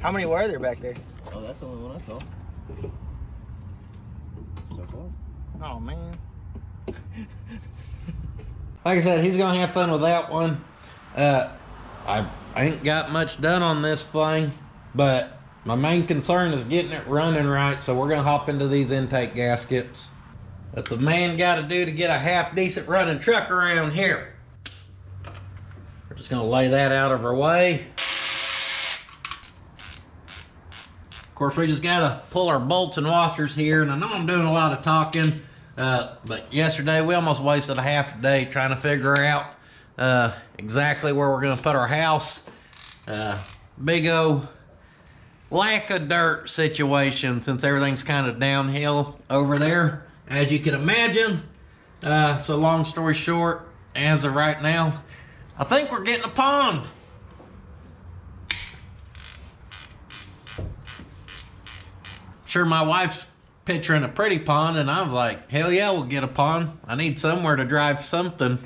How many were there back there? Oh, that's the only one I saw. So far. Oh, man. like I said, he's going to have fun with that one. Uh, I ain't got much done on this thing, but my main concern is getting it running right, so we're gonna hop into these intake gaskets. That's a man gotta do to get a half decent running truck around here. We're just gonna lay that out of our way. Of course, we just gotta pull our bolts and washers here, and I know I'm doing a lot of talking, uh, but yesterday we almost wasted a half a day trying to figure out uh, exactly where we're gonna put our house. Uh, big O lack of dirt situation since everything's kind of downhill over there, as you can imagine. Uh, so long story short, as of right now, I think we're getting a pond. Sure, my wife's picturing a pretty pond, and I was like, hell yeah, we'll get a pond. I need somewhere to drive something.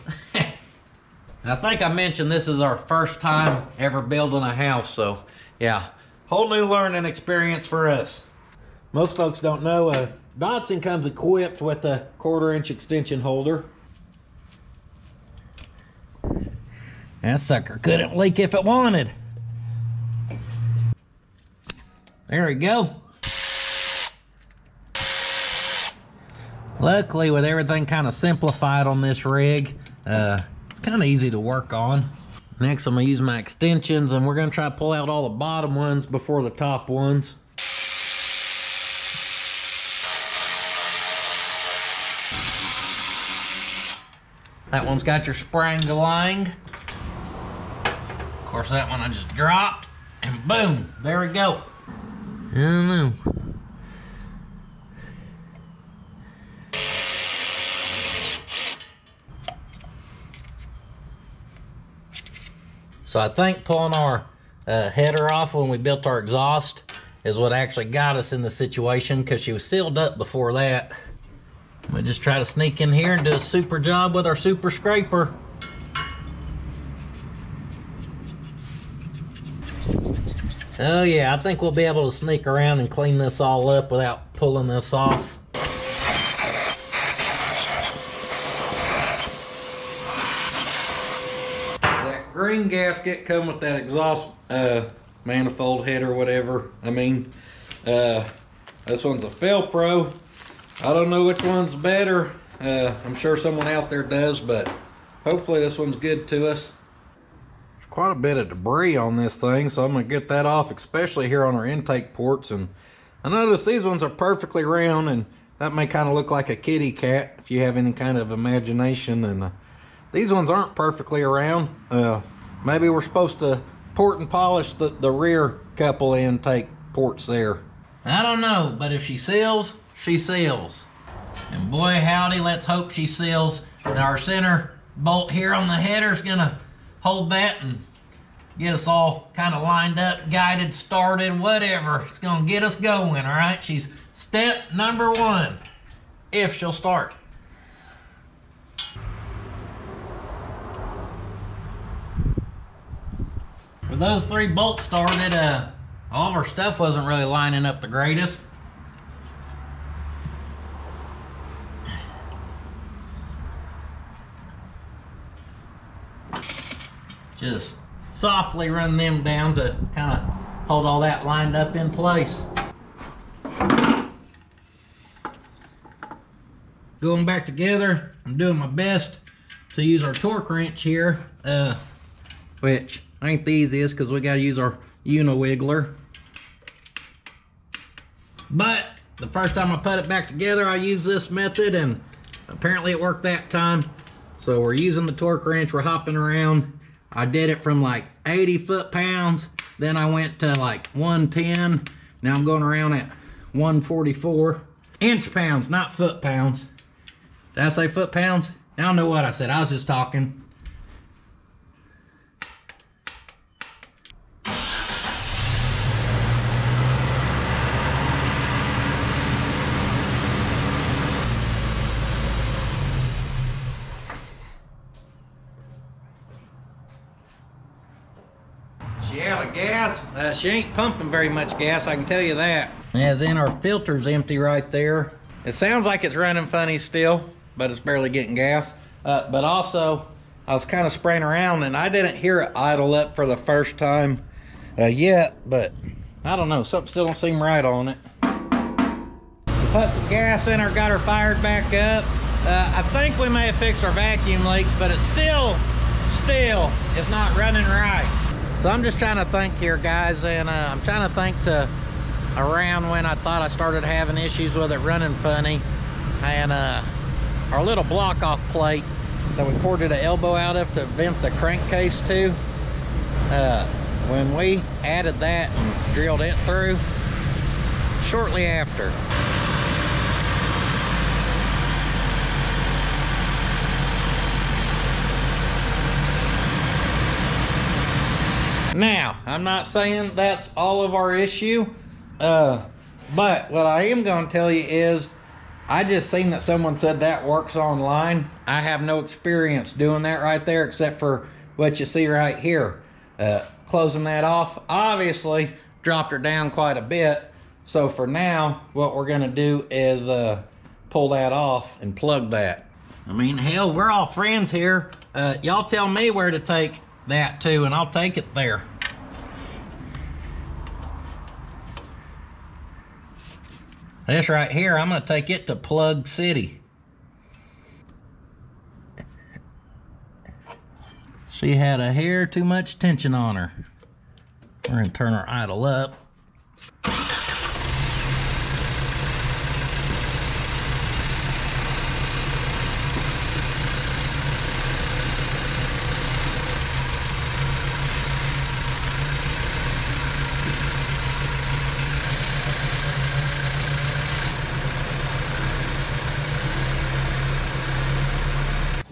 I think I mentioned this is our first time ever building a house, so yeah, Whole new learning experience for us. Most folks don't know, a uh, Datsun comes equipped with a quarter inch extension holder. That sucker couldn't leak if it wanted. There we go. Luckily, with everything kind of simplified on this rig, uh, it's kind of easy to work on. Next, I'm gonna use my extensions and we're gonna try to pull out all the bottom ones before the top ones. That one's got your spring aligned. Of course, that one I just dropped and boom, there we go. I don't know. So I think pulling our uh, header off when we built our exhaust is what actually got us in the situation because she was sealed up before that. We just try to sneak in here and do a super job with our super scraper. Oh yeah, I think we'll be able to sneak around and clean this all up without pulling this off. gasket come with that exhaust uh, manifold head or whatever. I mean, uh, this one's a Fel-Pro. I don't know which one's better. Uh, I'm sure someone out there does, but hopefully this one's good to us. There's quite a bit of debris on this thing, so I'm gonna get that off, especially here on our intake ports. And I notice these ones are perfectly round and that may kind of look like a kitty cat if you have any kind of imagination. And uh, these ones aren't perfectly round. Uh, Maybe we're supposed to port and polish the, the rear couple intake ports there. I don't know, but if she seals, she seals. And boy howdy, let's hope she seals. And our center bolt here on the header is gonna hold that and get us all kind of lined up, guided, started, whatever. It's gonna get us going, all right? She's step number one, if she'll start. when those three bolts started, uh, all of our stuff wasn't really lining up the greatest. Just softly run them down to kind of hold all that lined up in place. Going back together, I'm doing my best to use our torque wrench here, uh, which ain't the easiest because we gotta use our Uniwiggler. But the first time I put it back together, I used this method and apparently it worked that time. So we're using the torque wrench, we're hopping around. I did it from like 80 foot pounds, then I went to like 110. Now I'm going around at 144 inch pounds, not foot pounds. Did I say foot pounds? I don't know what I said, I was just talking. Uh, she ain't pumping very much gas, I can tell you that. As in our filter's empty right there. It sounds like it's running funny still, but it's barely getting gas. Uh, but also, I was kind of spraying around and I didn't hear it idle up for the first time uh, yet, but I don't know, something still don't seem right on it. We put some gas in her, got her fired back up. Uh, I think we may have fixed our vacuum leaks, but it's still, still, it's not running right. So I'm just trying to think here, guys, and uh, I'm trying to think to around when I thought I started having issues with it running funny. And uh, our little block off plate that we ported an elbow out of to vent the crankcase to, uh, when we added that and drilled it through, shortly after, Now, I'm not saying that's all of our issue, uh, but what I am going to tell you is I just seen that someone said that works online. I have no experience doing that right there except for what you see right here. Uh, closing that off, obviously dropped her down quite a bit. So for now, what we're going to do is uh, pull that off and plug that. I mean, hell, we're all friends here. Uh, y'all tell me where to take that too, and I'll take it there. This right here, I'm going to take it to Plug City. She had a hair too much tension on her. We're going to turn our idle up.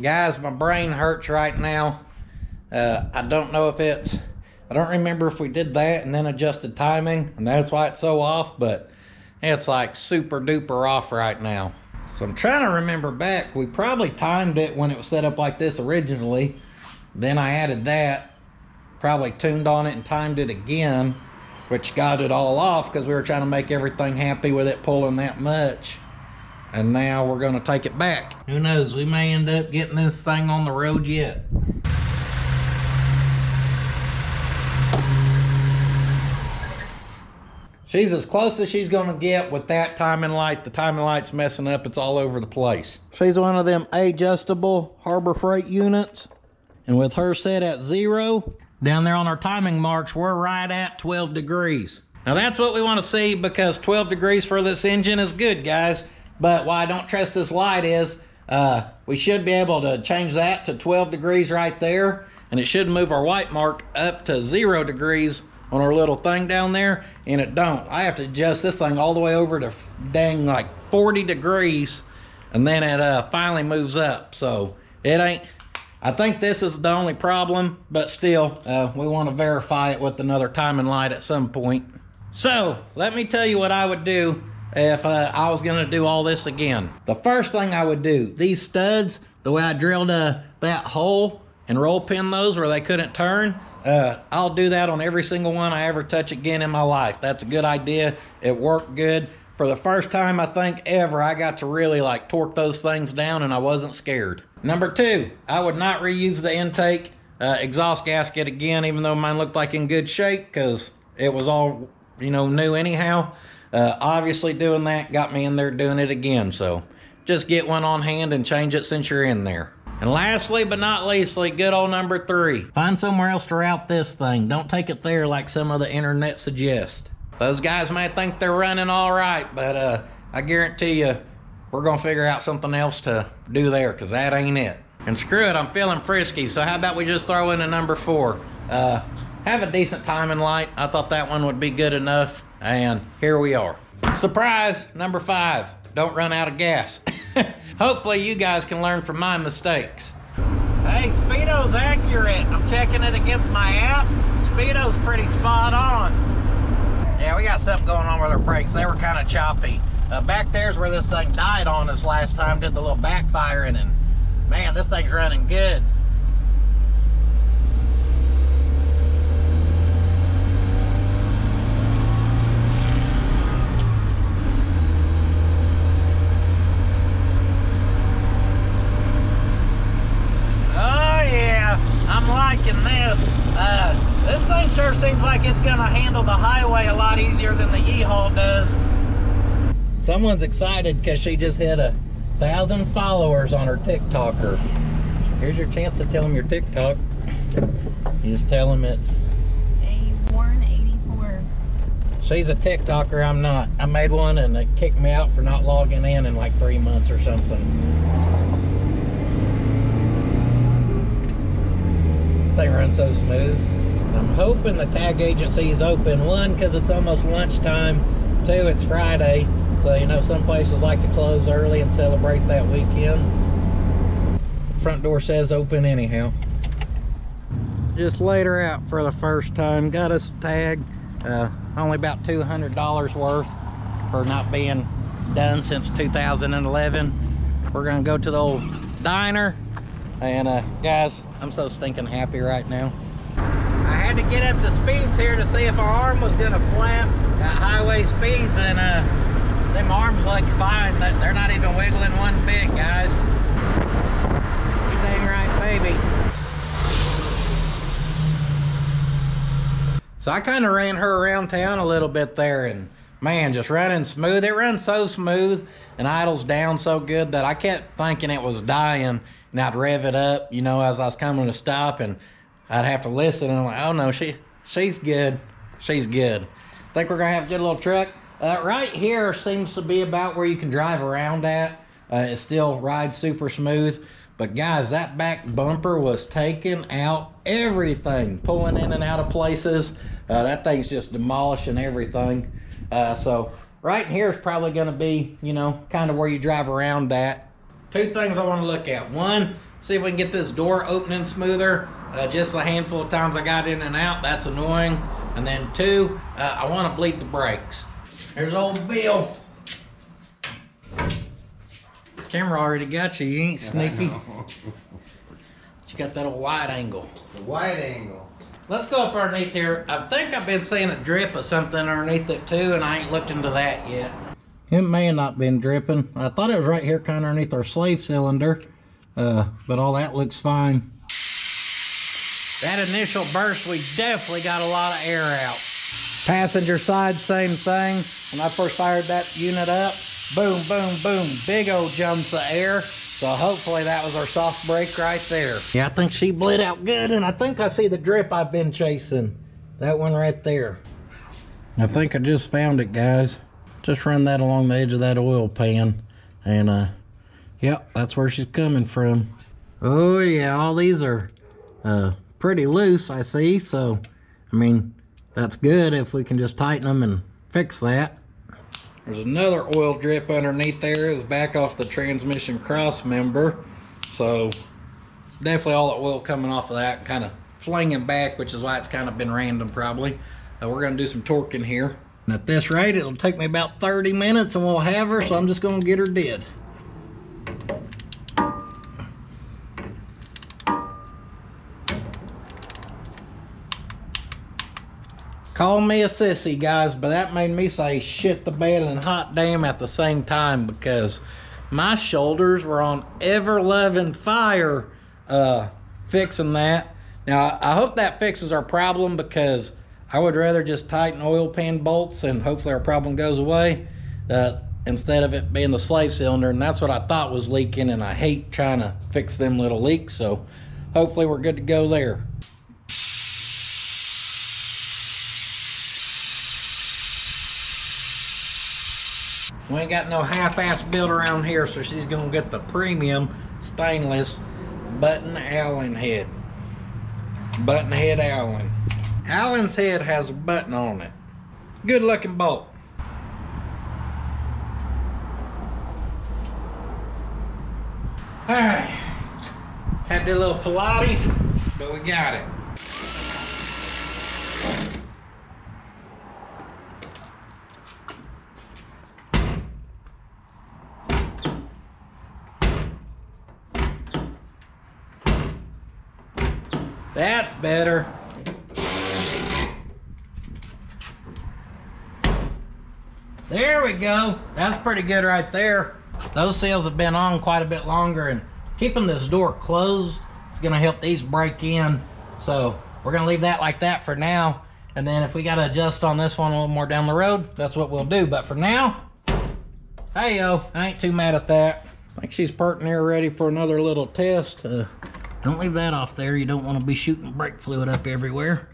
Guys, my brain hurts right now. Uh, I don't know if it's, I don't remember if we did that and then adjusted timing, and that's why it's so off, but it's like super duper off right now. So I'm trying to remember back. We probably timed it when it was set up like this originally. Then I added that, probably tuned on it and timed it again, which got it all off because we were trying to make everything happy with it pulling that much and now we're gonna take it back. Who knows, we may end up getting this thing on the road yet. She's as close as she's gonna get with that timing light. The timing light's messing up, it's all over the place. She's one of them adjustable Harbor Freight units. And with her set at zero, down there on our timing marks, we're right at 12 degrees. Now that's what we wanna see because 12 degrees for this engine is good, guys. But why I don't trust this light is uh, we should be able to change that to 12 degrees right there. And it should move our white mark up to zero degrees on our little thing down there. And it don't. I have to adjust this thing all the way over to dang like 40 degrees. And then it uh, finally moves up. So it ain't. I think this is the only problem, but still, uh, we want to verify it with another timing light at some point. So, let me tell you what I would do if uh, I was going to do all this again. The first thing I would do, these studs, the way I drilled uh, that hole and roll pin those where they couldn't turn, uh, I'll do that on every single one I ever touch again in my life. That's a good idea. It worked good. For the first time, I think ever, I got to really like torque those things down and I wasn't scared. Number two, I would not reuse the intake uh, exhaust gasket again, even though mine looked like in good shape because it was all, you know, new anyhow. Uh, obviously, doing that got me in there doing it again, so just get one on hand and change it since you're in there. And lastly but not leastly, good old number three. Find somewhere else to route this thing. Don't take it there like some of the internet suggests. Those guys may think they're running all right, but uh, I guarantee you, we're going to figure out something else to do there because that ain't it. And screw it, I'm feeling frisky, so how about we just throw in a number four? Uh, have a decent time light. I thought that one would be good enough. And here we are. Surprise number five don't run out of gas. Hopefully, you guys can learn from my mistakes. Hey, Speedo's accurate. I'm checking it against my app. Speedo's pretty spot on. Yeah, we got something going on with our brakes. They were kind of choppy. Uh, back there's where this thing died on us last time, did the little backfiring, and man, this thing's running good. someone's excited because she just hit a thousand followers on her TikToker. Here's your chance to tell them your TikTok. You just tell them it's she's a TikToker, I'm not. I made one and they kicked me out for not logging in in like three months or something. This thing runs so smooth. I'm hoping the tag agency is open, one, because it's almost lunchtime, two, it's Friday, so, you know, some places like to close early and celebrate that weekend. Front door says open anyhow. Just laid her out for the first time. Got us tagged. Uh, only about $200 worth for not being done since 2011. We're going to go to the old diner. And uh, guys, I'm so stinking happy right now. I had to get up to speeds here to see if our arm was going to flap at highway speeds. And uh, them arms look fine. They're not even wiggling one bit, guys. dang right, baby. So I kind of ran her around town a little bit there and man, just running smooth. It runs so smooth and idles down so good that I kept thinking it was dying and I'd rev it up, you know, as I was coming to stop and I'd have to listen and I'm like, oh no, she she's good. She's good. Think we're gonna have a good little truck. Uh, right here seems to be about where you can drive around at. Uh, it still rides super smooth. But guys, that back bumper was taking out everything, pulling in and out of places. Uh, that thing's just demolishing everything. Uh, so right here is probably going to be, you know, kind of where you drive around at. Two things I want to look at. One, see if we can get this door opening smoother. Uh, just a handful of times I got in and out, that's annoying. And then two, uh, I want to bleed the brakes. There's old Bill. Camera already got you. You ain't sneaky. you got that old wide angle. The wide angle. Let's go up underneath here. I think I've been seeing a drip of something underneath it too, and I ain't looked into that yet. It may have not been dripping. I thought it was right here kind of underneath our slave cylinder, uh, but all that looks fine. That initial burst, we definitely got a lot of air out. Passenger side, same thing. When I first fired that unit up, boom, boom, boom, big old jumps of air. So hopefully that was our soft break right there. Yeah, I think she bled out good, and I think I see the drip I've been chasing. That one right there. I think I just found it, guys. Just run that along the edge of that oil pan, and uh, yep, that's where she's coming from. Oh yeah, all these are uh, pretty loose, I see, so, I mean, that's good if we can just tighten them and fix that. There's another oil drip underneath there. It's back off the transmission cross member. So it's definitely all the oil coming off of that, kind of flinging back, which is why it's kind of been random probably. Uh, we're gonna do some torquing here. And at this rate, it'll take me about 30 minutes and we'll have her, so I'm just gonna get her dead. Call me a sissy, guys, but that made me say shit the bed and hot damn at the same time because my shoulders were on ever loving fire uh, fixing that. Now, I hope that fixes our problem because I would rather just tighten oil pan bolts and hopefully our problem goes away uh, instead of it being the slave cylinder. And that's what I thought was leaking, and I hate trying to fix them little leaks. So hopefully, we're good to go there. We ain't got no half-ass build around here, so she's gonna get the premium stainless button Allen head. Button head Allen. Allen's head has a button on it. Good looking bolt. Alright. Had to do a little Pilates, but we got it. better. There we go. That's pretty good right there. Those seals have been on quite a bit longer and keeping this door closed is gonna help these break in. So we're gonna leave that like that for now. And then if we gotta adjust on this one a little more down the road, that's what we'll do. But for now, hey yo, I ain't too mad at that. I think she's parked here, ready for another little test. Uh, don't leave that off there. You don't want to be shooting brake fluid up everywhere.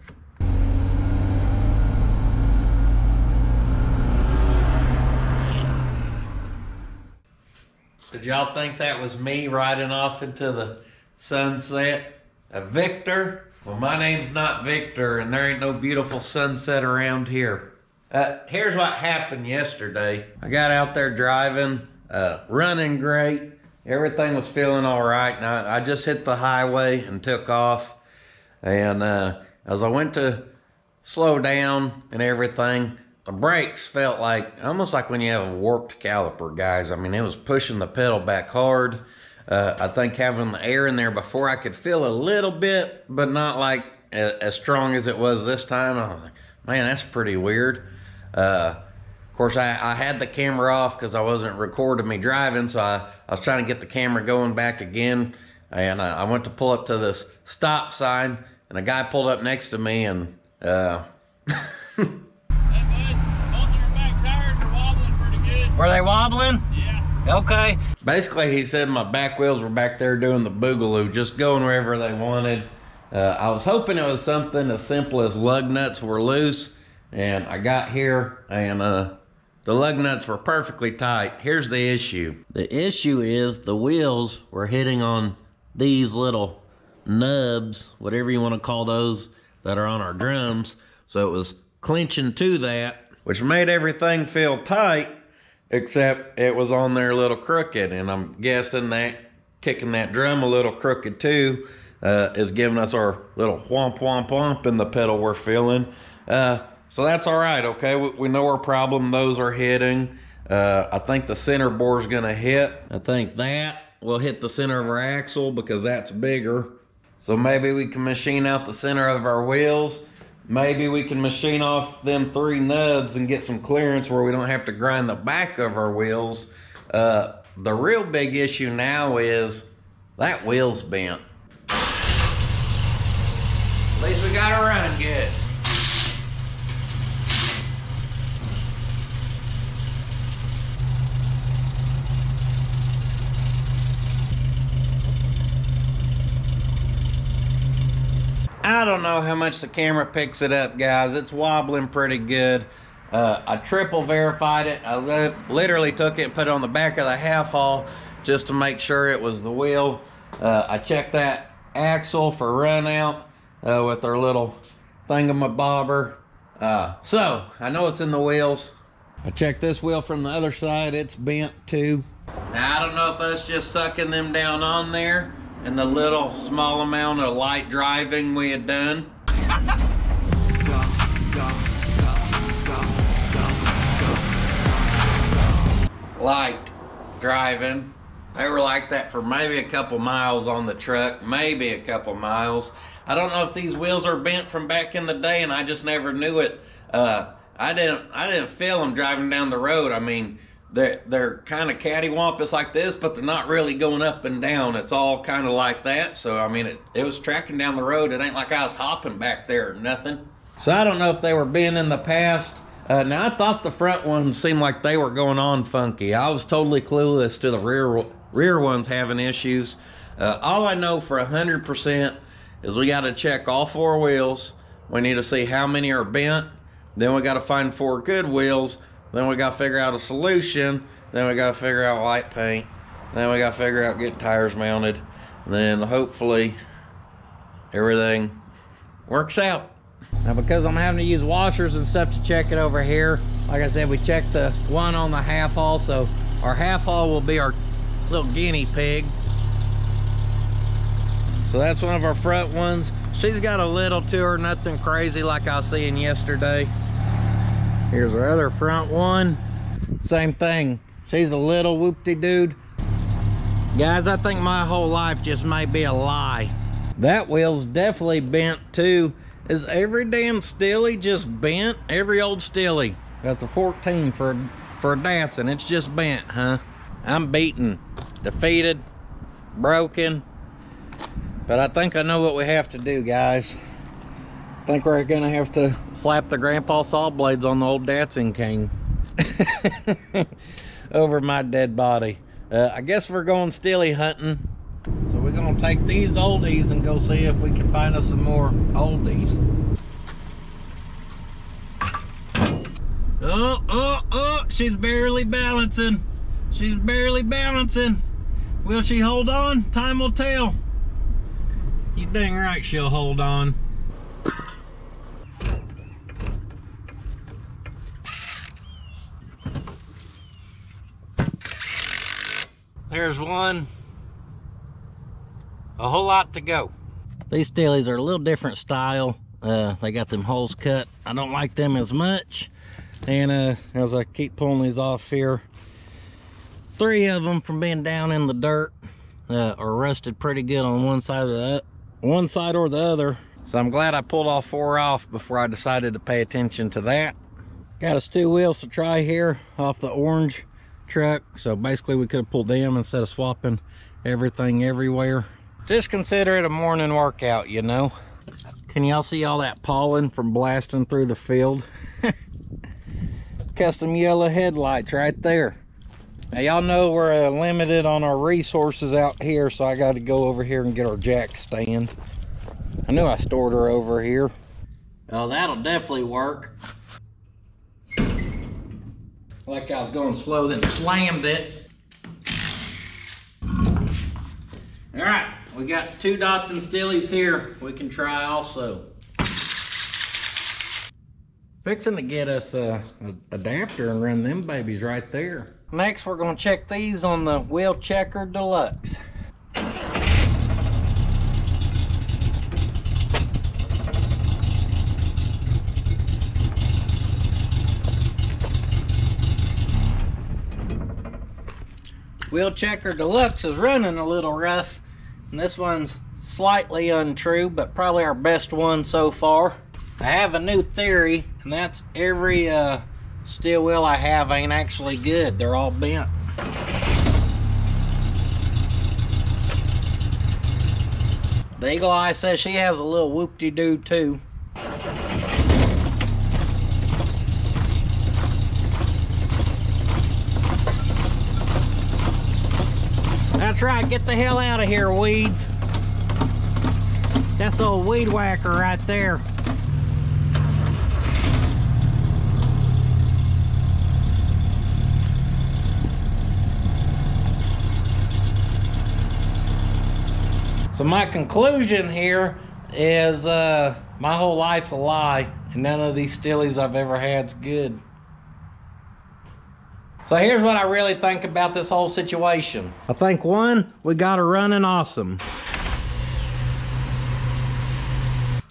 Did y'all think that was me riding off into the sunset? A Victor? Well, my name's not Victor, and there ain't no beautiful sunset around here. Uh, here's what happened yesterday. I got out there driving, uh, running great, everything was feeling all right. And I, I just hit the highway and took off. And uh, as I went to slow down and everything, the brakes felt like almost like when you have a warped caliper, guys. I mean, it was pushing the pedal back hard. Uh, I think having the air in there before I could feel a little bit, but not like a, uh, as strong as it was this time. I was like, man, that's pretty weird. Uh, course, I, I had the camera off because I wasn't recording me driving, so I, I was trying to get the camera going back again. And I, I went to pull up to this stop sign, and a guy pulled up next to me, and uh, Were they wobbling? Yeah. Okay. Basically, he said my back wheels were back there doing the boogaloo, just going wherever they wanted. Uh, I was hoping it was something as simple as lug nuts were loose, and I got here and uh, the lug nuts were perfectly tight. Here's the issue. The issue is the wheels were hitting on these little nubs, whatever you want to call those that are on our drums. So it was clinching to that, which made everything feel tight, except it was on there a little crooked. And I'm guessing that kicking that drum a little crooked too uh, is giving us our little whomp whomp whomp in the pedal we're feeling. Uh, so that's all right, okay? We, we know our problem those are hitting. Uh, I think the center is gonna hit. I think that will hit the center of our axle because that's bigger. So maybe we can machine out the center of our wheels. Maybe we can machine off them three nubs and get some clearance where we don't have to grind the back of our wheels. Uh, the real big issue now is that wheel's bent. At least we got her running good. I don't know how much the camera picks it up, guys. It's wobbling pretty good. Uh, I triple verified it. I li literally took it and put it on the back of the half haul just to make sure it was the wheel. Uh, I checked that axle for run out uh, with their little thingamabobber. Uh, so, I know it's in the wheels. I checked this wheel from the other side. It's bent too. Now, I don't know if that's just sucking them down on there and the little small amount of light driving we had done. light driving. They were like that for maybe a couple miles on the truck, maybe a couple miles. I don't know if these wheels are bent from back in the day and I just never knew it. Uh, I didn't I didn't feel them driving down the road. I mean, they're, they're kind of cattywampus like this, but they're not really going up and down. It's all kind of like that. So, I mean, it, it was tracking down the road. It ain't like I was hopping back there or nothing. So, I don't know if they were being in the past. Uh, now, I thought the front ones seemed like they were going on funky. I was totally clueless to the rear, rear ones having issues. Uh, all I know for 100% is we got to check all four wheels. We need to see how many are bent. Then we got to find four good wheels then we got to figure out a solution. Then we got to figure out white paint. Then we got to figure out getting tires mounted. And then hopefully everything works out. Now because I'm having to use washers and stuff to check it over here, like I said, we checked the one on the half haul. So our half haul will be our little guinea pig. So that's one of our front ones. She's got a little to her, nothing crazy like I was seeing yesterday. Here's our other front one. Same thing. She's a little whoopty dude. Guys, I think my whole life just may be a lie. That wheel's definitely bent too. Is every damn steelie just bent? Every old steelie. That's a 14 for, for Datsun. It's just bent, huh? I'm beaten, defeated, broken. But I think I know what we have to do, guys think we're gonna have to slap the grandpa saw blades on the old Datsun King over my dead body. Uh, I guess we're going steelie hunting. So we're gonna take these oldies and go see if we can find us some more oldies. Oh, oh, oh, she's barely balancing. She's barely balancing. Will she hold on? Time will tell. You dang right she'll hold on. There's one. A whole lot to go. These steelies are a little different style. Uh, they got them holes cut. I don't like them as much. And uh, as I keep pulling these off here, three of them from being down in the dirt uh, are rusted pretty good on one side of that, one side or the other. So I'm glad I pulled all four off before I decided to pay attention to that. Got a two wheels to try here off the orange truck. So basically we could have pulled them instead of swapping everything everywhere. Just consider it a morning workout, you know. Can y'all see all that pollen from blasting through the field? Custom yellow headlights right there. Now y'all know we're uh, limited on our resources out here, so I got to go over here and get our jack stand. I knew I stored her over here. Oh, that'll definitely work. Like I was going slow, then slammed it. All right, we got two dots and steelies here we can try also. Fixing to get us a, a adapter and run them babies right there. Next, we're gonna check these on the Wheel Checker Deluxe. Wheel Checker Deluxe is running a little rough. And this one's slightly untrue, but probably our best one so far. I have a new theory, and that's every uh, steel wheel I have ain't actually good. They're all bent. The Eagle Eye says she has a little whoop-de-doo too. That's right, get the hell out of here, weeds. That's old weed whacker right there. So my conclusion here is uh, my whole life's a lie, and none of these steelies I've ever had's good. So here's what I really think about this whole situation. I think one, we got her running awesome.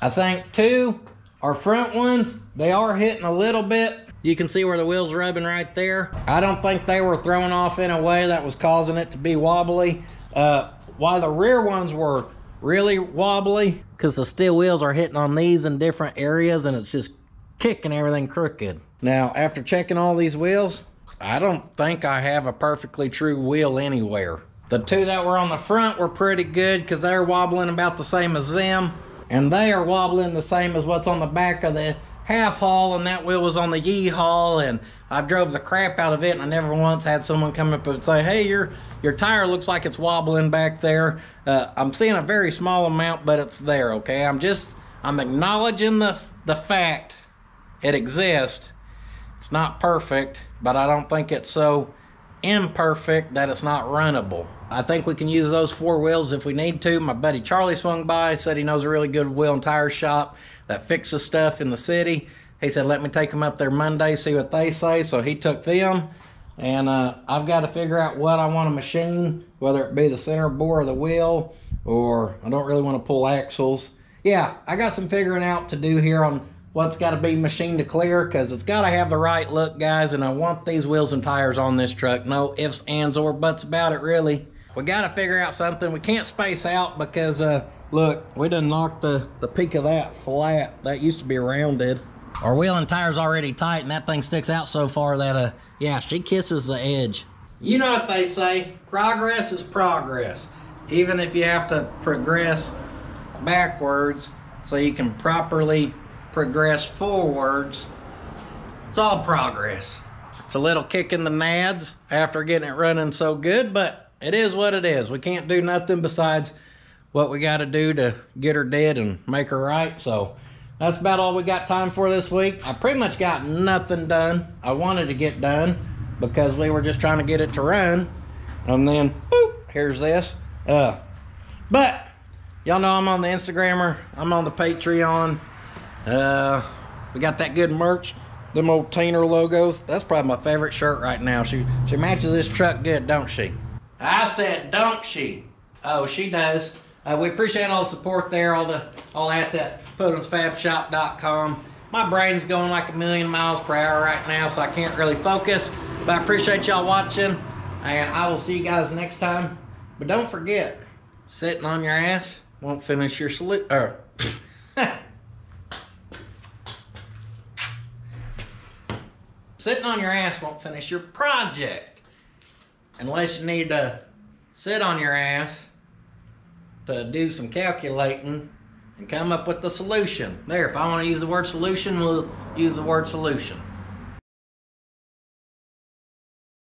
I think two, our front ones, they are hitting a little bit. You can see where the wheel's rubbing right there. I don't think they were thrown off in a way that was causing it to be wobbly. Uh, while the rear ones were really wobbly, because the steel wheels are hitting on these in different areas and it's just kicking everything crooked. Now, after checking all these wheels, I don't think I have a perfectly true wheel anywhere. The two that were on the front were pretty good because they're wobbling about the same as them. And they are wobbling the same as what's on the back of the half haul and that wheel was on the yee haul and I drove the crap out of it and I never once had someone come up and say, hey, your, your tire looks like it's wobbling back there. Uh, I'm seeing a very small amount, but it's there, okay? I'm just, I'm acknowledging the, the fact it exists. It's not perfect but I don't think it's so imperfect that it's not runnable. I think we can use those four wheels if we need to. My buddy Charlie swung by, said he knows a really good wheel and tire shop that fixes stuff in the city. He said, let me take them up there Monday, see what they say. So he took them and uh, I've got to figure out what I want to machine, whether it be the center bore of the wheel or I don't really want to pull axles. Yeah, I got some figuring out to do here on what's got to be machine to clear because it's got to have the right look guys and I want these wheels and tires on this truck no ifs ands or buts about it really we got to figure out something we can't space out because uh look we done knocked the the peak of that flat that used to be rounded our wheel and tires already tight and that thing sticks out so far that uh yeah she kisses the edge you know what they say progress is progress even if you have to progress backwards so you can properly progress forwards, it's all progress. It's a little kick in the nads after getting it running so good, but it is what it is. We can't do nothing besides what we got to do to get her dead and make her right. So that's about all we got time for this week. I pretty much got nothing done. I wanted to get done because we were just trying to get it to run. And then, boop, here's this. Uh, but y'all know I'm on the Instagrammer. I'm on the Patreon. Uh, we got that good merch. Them old Teener logos. That's probably my favorite shirt right now. She she matches this truck good, don't she? I said, don't she? Oh, she does. Uh, we appreciate all the support there. All the all that's at puddinsfabshop.com. My brain's going like a million miles per hour right now, so I can't really focus. But I appreciate y'all watching, and I will see you guys next time. But don't forget, sitting on your ass won't finish your salute. Er, Sitting on your ass won't finish your project. Unless you need to sit on your ass to do some calculating and come up with the solution. There, if I want to use the word solution, we'll use the word solution.